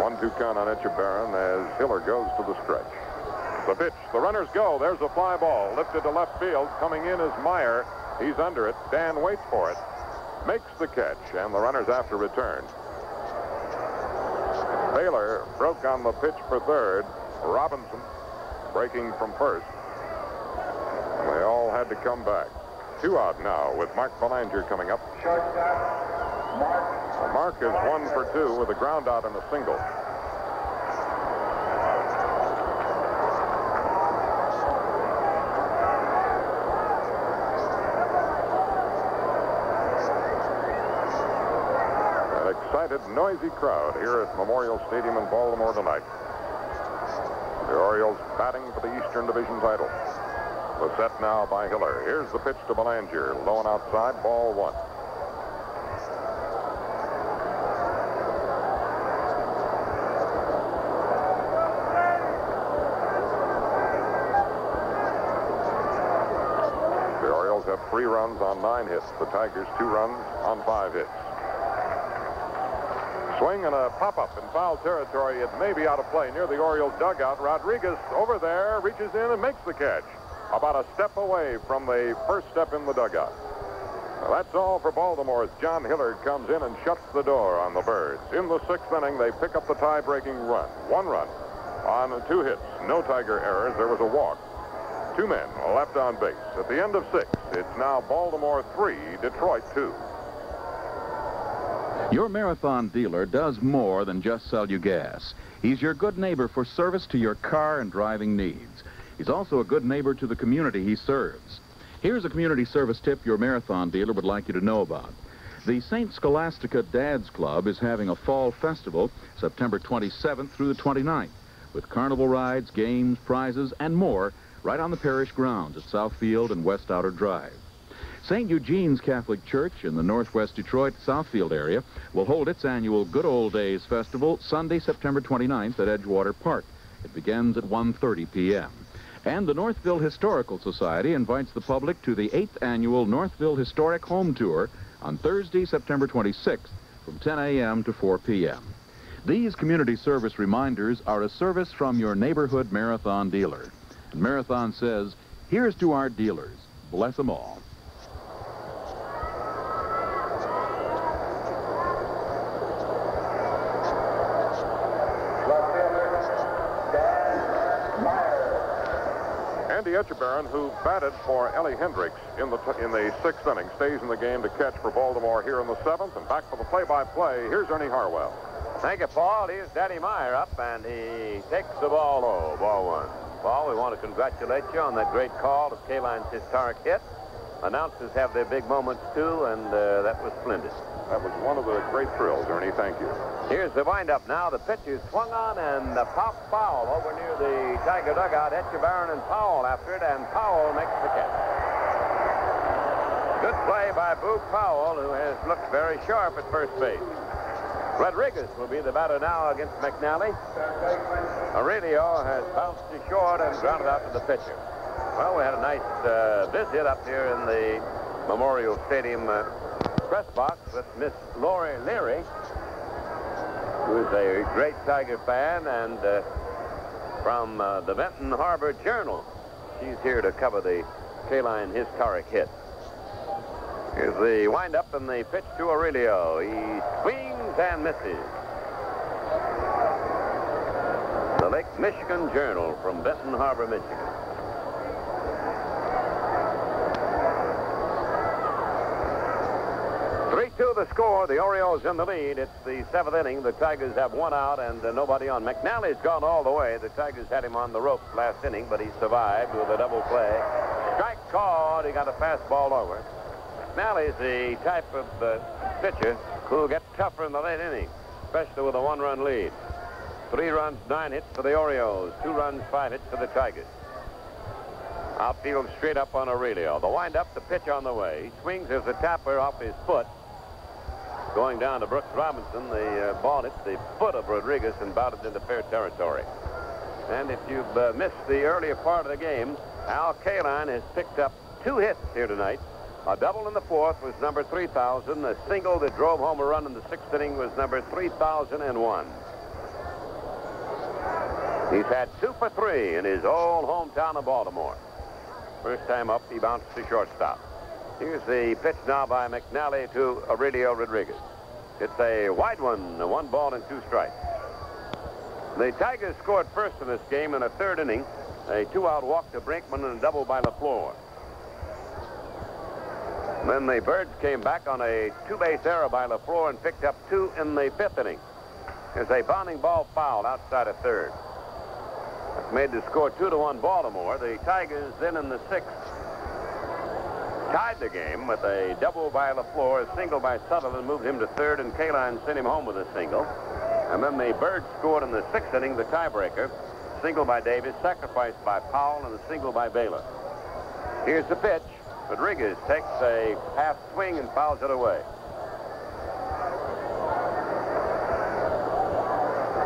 One-two count on Etchebarren as Hiller goes to the stretch. The pitch. The runners go. There's a fly ball lifted to left field. Coming in is Meyer. He's under it. Dan waits for it. Makes the catch, and the runners to return. Baylor broke on the pitch for third. Robinson breaking from first. And they all had to come back. Two out now with Mark Belanger coming up. Mark is one for two with a ground out and a single. An excited, noisy crowd here at Memorial Stadium in Baltimore tonight. The Orioles batting for the Eastern Division title. The set now by Hiller. Here's the pitch to Belanger. Low and outside, ball one. The Orioles have three runs on nine hits. The Tigers two runs on five hits. Swing and a pop-up in foul territory. It may be out of play near the Orioles dugout. Rodriguez over there reaches in and makes the catch. About a step away from the first step in the dugout. Well, that's all for Baltimore as John Hiller comes in and shuts the door on the Birds. In the sixth inning, they pick up the tie-breaking run. One run on two hits. No Tiger errors. There was a walk. Two men left on base. At the end of six, it's now Baltimore 3, Detroit 2. Your marathon dealer does more than just sell you gas. He's your good neighbor for service to your car and driving needs. He's also a good neighbor to the community he serves. Here's a community service tip your marathon dealer would like you to know about. The St. Scholastica Dads Club is having a fall festival September 27th through the 29th with carnival rides, games, prizes, and more right on the parish grounds at Southfield and West Outer Drive. St. Eugene's Catholic Church in the northwest Detroit Southfield area will hold its annual Good Old Days Festival Sunday, September 29th at Edgewater Park. It begins at 1.30 p.m. And the Northville Historical Society invites the public to the 8th annual Northville Historic Home Tour on Thursday, September 26th from 10 a.m. to 4 p.m. These community service reminders are a service from your neighborhood marathon dealer. And Marathon says, here's to our dealers. Bless them all. Andy Etchebarren, who batted for Ellie Hendricks in the in the sixth inning, stays in the game to catch for Baltimore here in the seventh. And back for the play-by-play, here's Ernie Harwell. Thank you, Paul. Here's Danny Meyer up, and he takes the ball low. Ball one. Paul, we want to congratulate you on that great call of Kaline's historic hit. Announcers have their big moments, too, and uh, that was splendid. That was one of the great thrills, Ernie. Thank you. Here's the windup now. The pitch is swung on, and the pop foul over near the Tiger dugout. Etchebarren and Powell after it, and Powell makes the catch. Good play by Boog Powell, who has looked very sharp at first base. Rodriguez will be the batter now against McNally. Aurelio has bounced to short and grounded out to the pitcher. Well, we had a nice uh, visit up here in the Memorial Stadium uh, press box with Miss Lori Leary, who is a great Tiger fan and uh, from uh, the Benton Harbor Journal. She's here to cover the Kaline historic hit. Here's the windup and the pitch to Aurelio. He swings and misses. The Lake Michigan Journal from Benton Harbor, Michigan. Two the score. The Orioles in the lead. It's the seventh inning. The Tigers have one out and uh, nobody on. McNally's gone all the way. The Tigers had him on the ropes last inning, but he survived with a double play. Strike called. He got a fastball over. McNally's the type of uh, pitcher who will get tougher in the late inning, especially with a one-run lead. Three runs, nine hits for the Orioles. Two runs, five hits for the Tigers. Outfield straight up on Aurelio. The windup, the pitch on the way. He swings as a tapper off his foot. Going down to Brooks Robinson, the uh, ball hits the foot of Rodriguez and bouted into fair territory. And if you've uh, missed the earlier part of the game, Al Kaline has picked up two hits here tonight. A double in the fourth was number 3,000. A single that drove home a run in the sixth inning was number 3,001. He's had two for three in his old hometown of Baltimore. First time up, he bounced to shortstop. Here's the pitch now by McNally to Aurelio Rodriguez. It's a wide one, one ball and two strikes. The Tigers scored first in this game in the third inning. A two-out walk to Brinkman and a double by LeFlore. Then the Birds came back on a two-base error by LeFlore and picked up two in the fifth inning. There's a bounding ball foul outside of third. That's made the score two to one Baltimore. The Tigers then in the sixth tied the game with a double by LeFlore, a single by Sutherland moved him to third, and Kaline sent him home with a single. And then the Birds scored in the sixth inning, the tiebreaker. Single by Davis, sacrificed by Powell, and a single by Baylor. Here's the pitch. Rodriguez takes a half swing and fouls it away.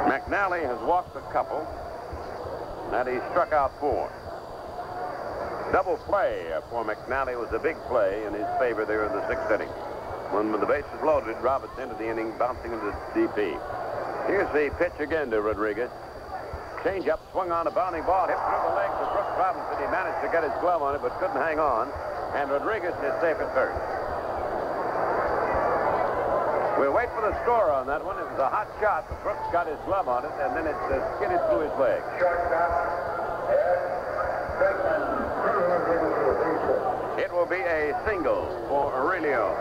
McNally has walked a couple, and he struck out four. Double play for McNally was a big play in his favor there in the sixth inning. When the bases loaded, Roberts ended the inning bouncing into DP. Here's the pitch again to Rodriguez. Change up, swung on a bounding ball, hit through the legs of Brooks Robinson. He managed to get his glove on it, but couldn't hang on. And Rodriguez is safe at first. We'll wait for the score on that one. It was a hot shot, but Brooks got his glove on it, and then it uh, skidded through his leg. It will be a single for Aurelio.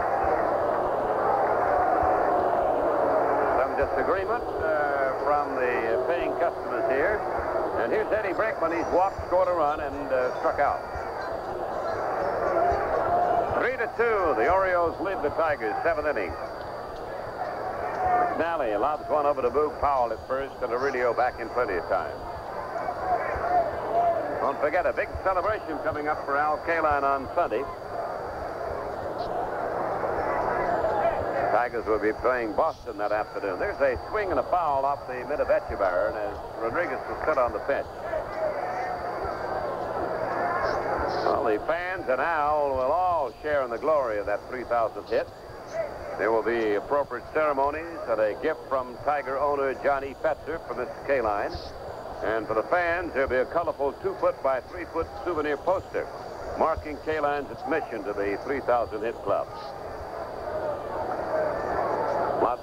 Some disagreement uh, from the paying customers here. And here's Eddie Brinkman. He's walked, scored a run, and uh, struck out. Three to two. The Orioles lead the Tigers, seventh inning. McNally lobs one over to Boog Powell at first, and Aurelio back in plenty of time. Don't forget, a big celebration coming up for Al Kaline on Sunday. Tigers will be playing Boston that afternoon. There's a swing and a foul off the mid of Etchebarren, and as Rodriguez was sit on the pitch. Well, the fans and Al will all share in the glory of that 3,000th hit. There will be appropriate ceremonies and a gift from Tiger owner Johnny Fetzer for Mr. Kaline. And for the fans, there'll be a colorful two-foot by three-foot souvenir poster marking Kaline's admission to the 3,000 hit club.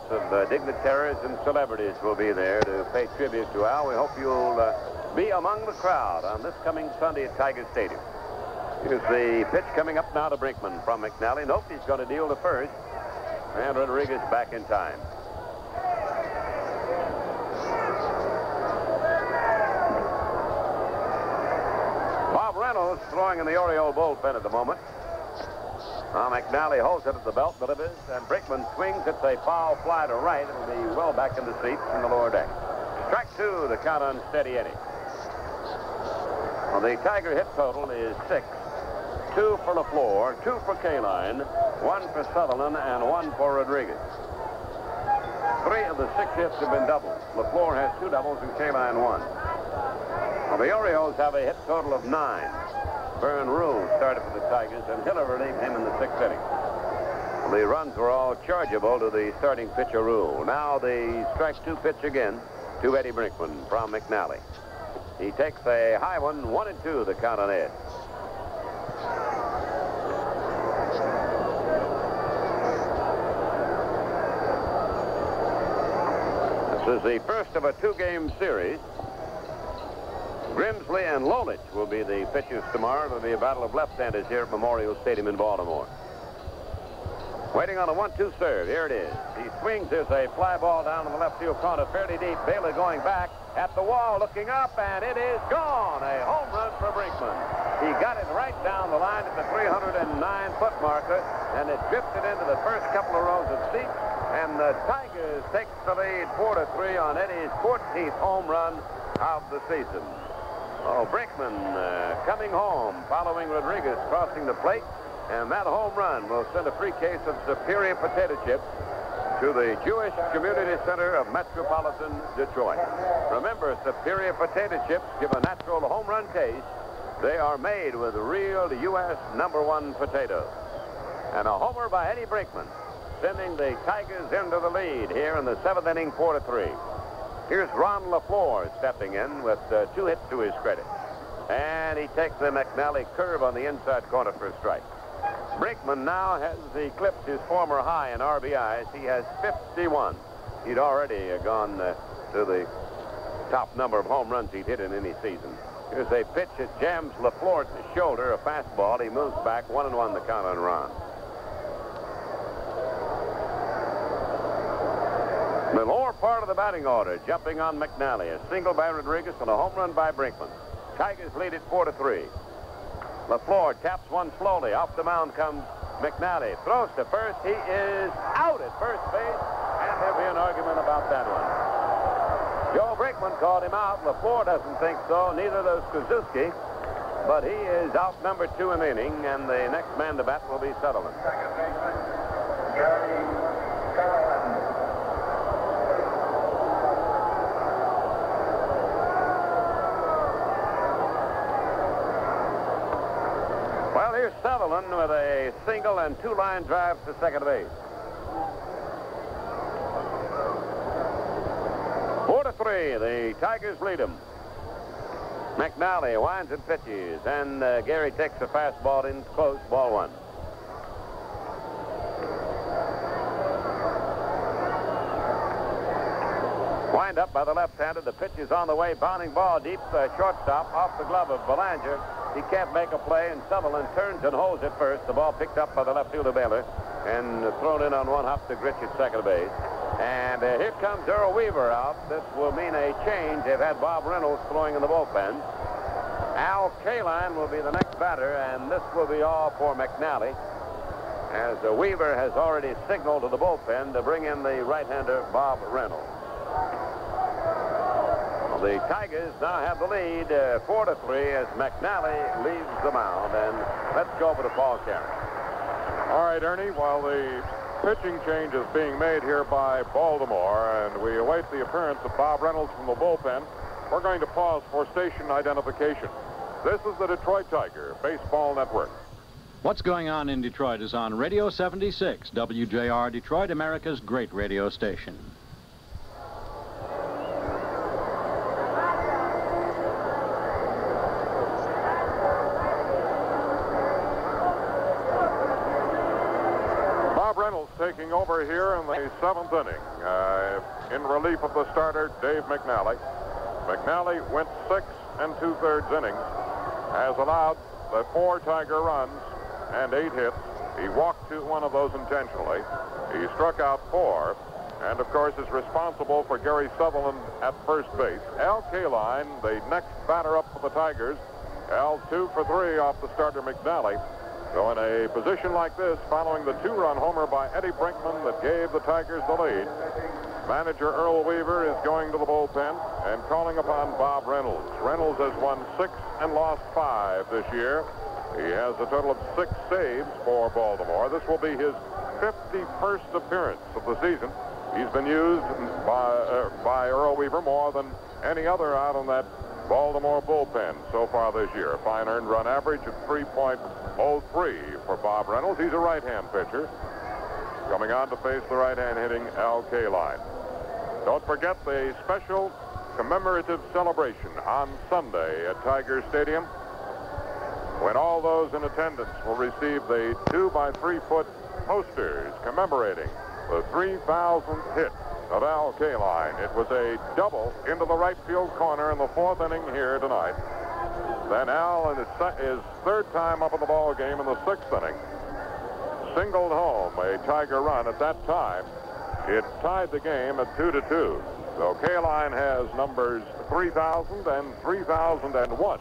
Of uh, dignitaries and celebrities will be there to pay tribute to Al. We hope you'll uh, be among the crowd on this coming Sunday at Tiger Stadium. Here's the pitch coming up now to Brinkman from McNally. Nope, he's going to deal to first. And Rodriguez back in time. Bob Reynolds throwing in the Oriole bullpen at the moment. Now McNally holds it at the belt, delivers, and Brinkman swings. It's a foul fly to right. It'll be well back in the seats in the lower deck. Strike two, the count on Steady Eddie. Well, the Tiger hit total is six. Two for LeFlore, two for Kaline, one for Sutherland, and one for Rodriguez. Three of the six hits have been doubles. LeFlore has two doubles and Kaline one. Well, the Orioles have a hit total of nine. Vern Ruhle started for the Tigers, and Hiller relieved him in the sixth inning. The runs were all chargeable to the starting pitcher Ruhle. Now the strike two pitch again to Eddie Brinkman from McNally. He takes a high one, one and two, the count on Ed. This is the first of a two-game series. Grimsley and Lolich will be the pitchers tomorrow. It'll be a battle of left-handers here at Memorial Stadium in Baltimore. Waiting on a one-two serve. Here it is. He swings. There's a fly ball down in the left field corner, fairly deep. Baylor going back at the wall, looking up, and it is gone. A home run for Brinkman. He got it right down the line at the 309-foot marker, and it drifted into the first couple of rows of seats. And the Tigers take the lead 4 to 3 on Eddie's 14th home run of the season. Oh, Brinkman uh, coming home following Rodriguez crossing the plate. And that home run will send a free case of Superior potato chips to the Jewish Community Center of Metropolitan Detroit. Remember, Superior potato chips give a natural home run taste They are made with real U.S. number one potatoes. And a homer by Eddie Brinkman, sending the Tigers into the lead here in the seventh inning, four to three. Here's Ron LeFlore stepping in with uh, two hits to his credit. And he takes the McNally curve on the inside corner for a strike. Brinkman now has eclipsed his former high in RBIs. He has 51. He'd already uh, gone uh, to the top number of home runs he'd hit in any season. Here's a pitch that jams LeFlore to the shoulder, a fastball. He moves back, one and one the count on Ron. Part of the batting order, jumping on McNally. A single by Rodriguez and a home run by Brinkman. Tigers lead it four to three. LeFlore taps one slowly. Off the mound comes McNally. Throws to first. He is out at first base, and there'll be an argument about that one. Joe Brinkman called him out. LeFlore doesn't think so. Neither does Kozuski. But he is out number two in inning, and the next man to bat will be Sutherland. With a single and two line drives to second base. Four to three, the Tigers lead them. McNally winds and pitches, and uh, Gary takes a fastball in close, ball one. Wind up by the left-hander. The pitch is on the way. Bounding ball deep uh, shortstop off the glove of Belanger. He can't make a play, and Sutherland turns and holds it first. The ball picked up by the left fielder Baylor and thrown in on one hop to Grich at second base. And uh, here comes Earl Weaver out. This will mean a change. They've had Bob Reynolds throwing in the bullpen. Al Kaline will be the next batter, and this will be all for McNally. As uh, Weaver has already signaled to the bullpen to bring in the right-hander Bob Reynolds. Well, the Tigers now have the lead, uh, four to three, as McNally leaves the mound. And let's go over to Paul Carey. All right, Ernie, while the pitching change is being made here by Baltimore, and we await the appearance of Bob Reynolds from the bullpen, we're going to pause for station identification. This is the Detroit Tiger Baseball Network. What's going on in Detroit is on Radio 76, WJR Detroit, America's great radio station. Bob Reynolds over here in the seventh inning uh, in relief of the starter, Dave McNally. McNally went six and two-thirds innings, has allowed the four Tiger runs and eight hits. He walked to one of those intentionally. He struck out four, and of course is responsible for Gary Sutherland at first base. Al Kaline, the next batter up for the Tigers, Al two for three off the starter McNally. So in a position like this, following the two-run homer by Eddie Brinkman that gave the Tigers the lead, manager Earl Weaver is going to the bullpen and calling upon Bob Reynolds. Reynolds has won six and lost five this year. He has a total of six saves for Baltimore. This will be his 51st appearance of the season. He's been used by, uh, by Earl Weaver more than any other out on that Baltimore bullpen so far this year. Fine earned run average of 3.03 for Bob Reynolds. He's a right-hand pitcher. Coming on to face the right-hand hitting Al Kaline. Don't forget the special commemorative celebration on Sunday at Tiger Stadium when all those in attendance will receive the two by three foot posters commemorating the 3,000th hit of Al Kaline. It was a double into the right field corner in the fourth inning here tonight. Then Al, in his, third time up in the ball game in the sixth inning, singled home a Tiger run. At that time, it tied the game at two to two. So Kaline has numbers 3,000 and 3,001.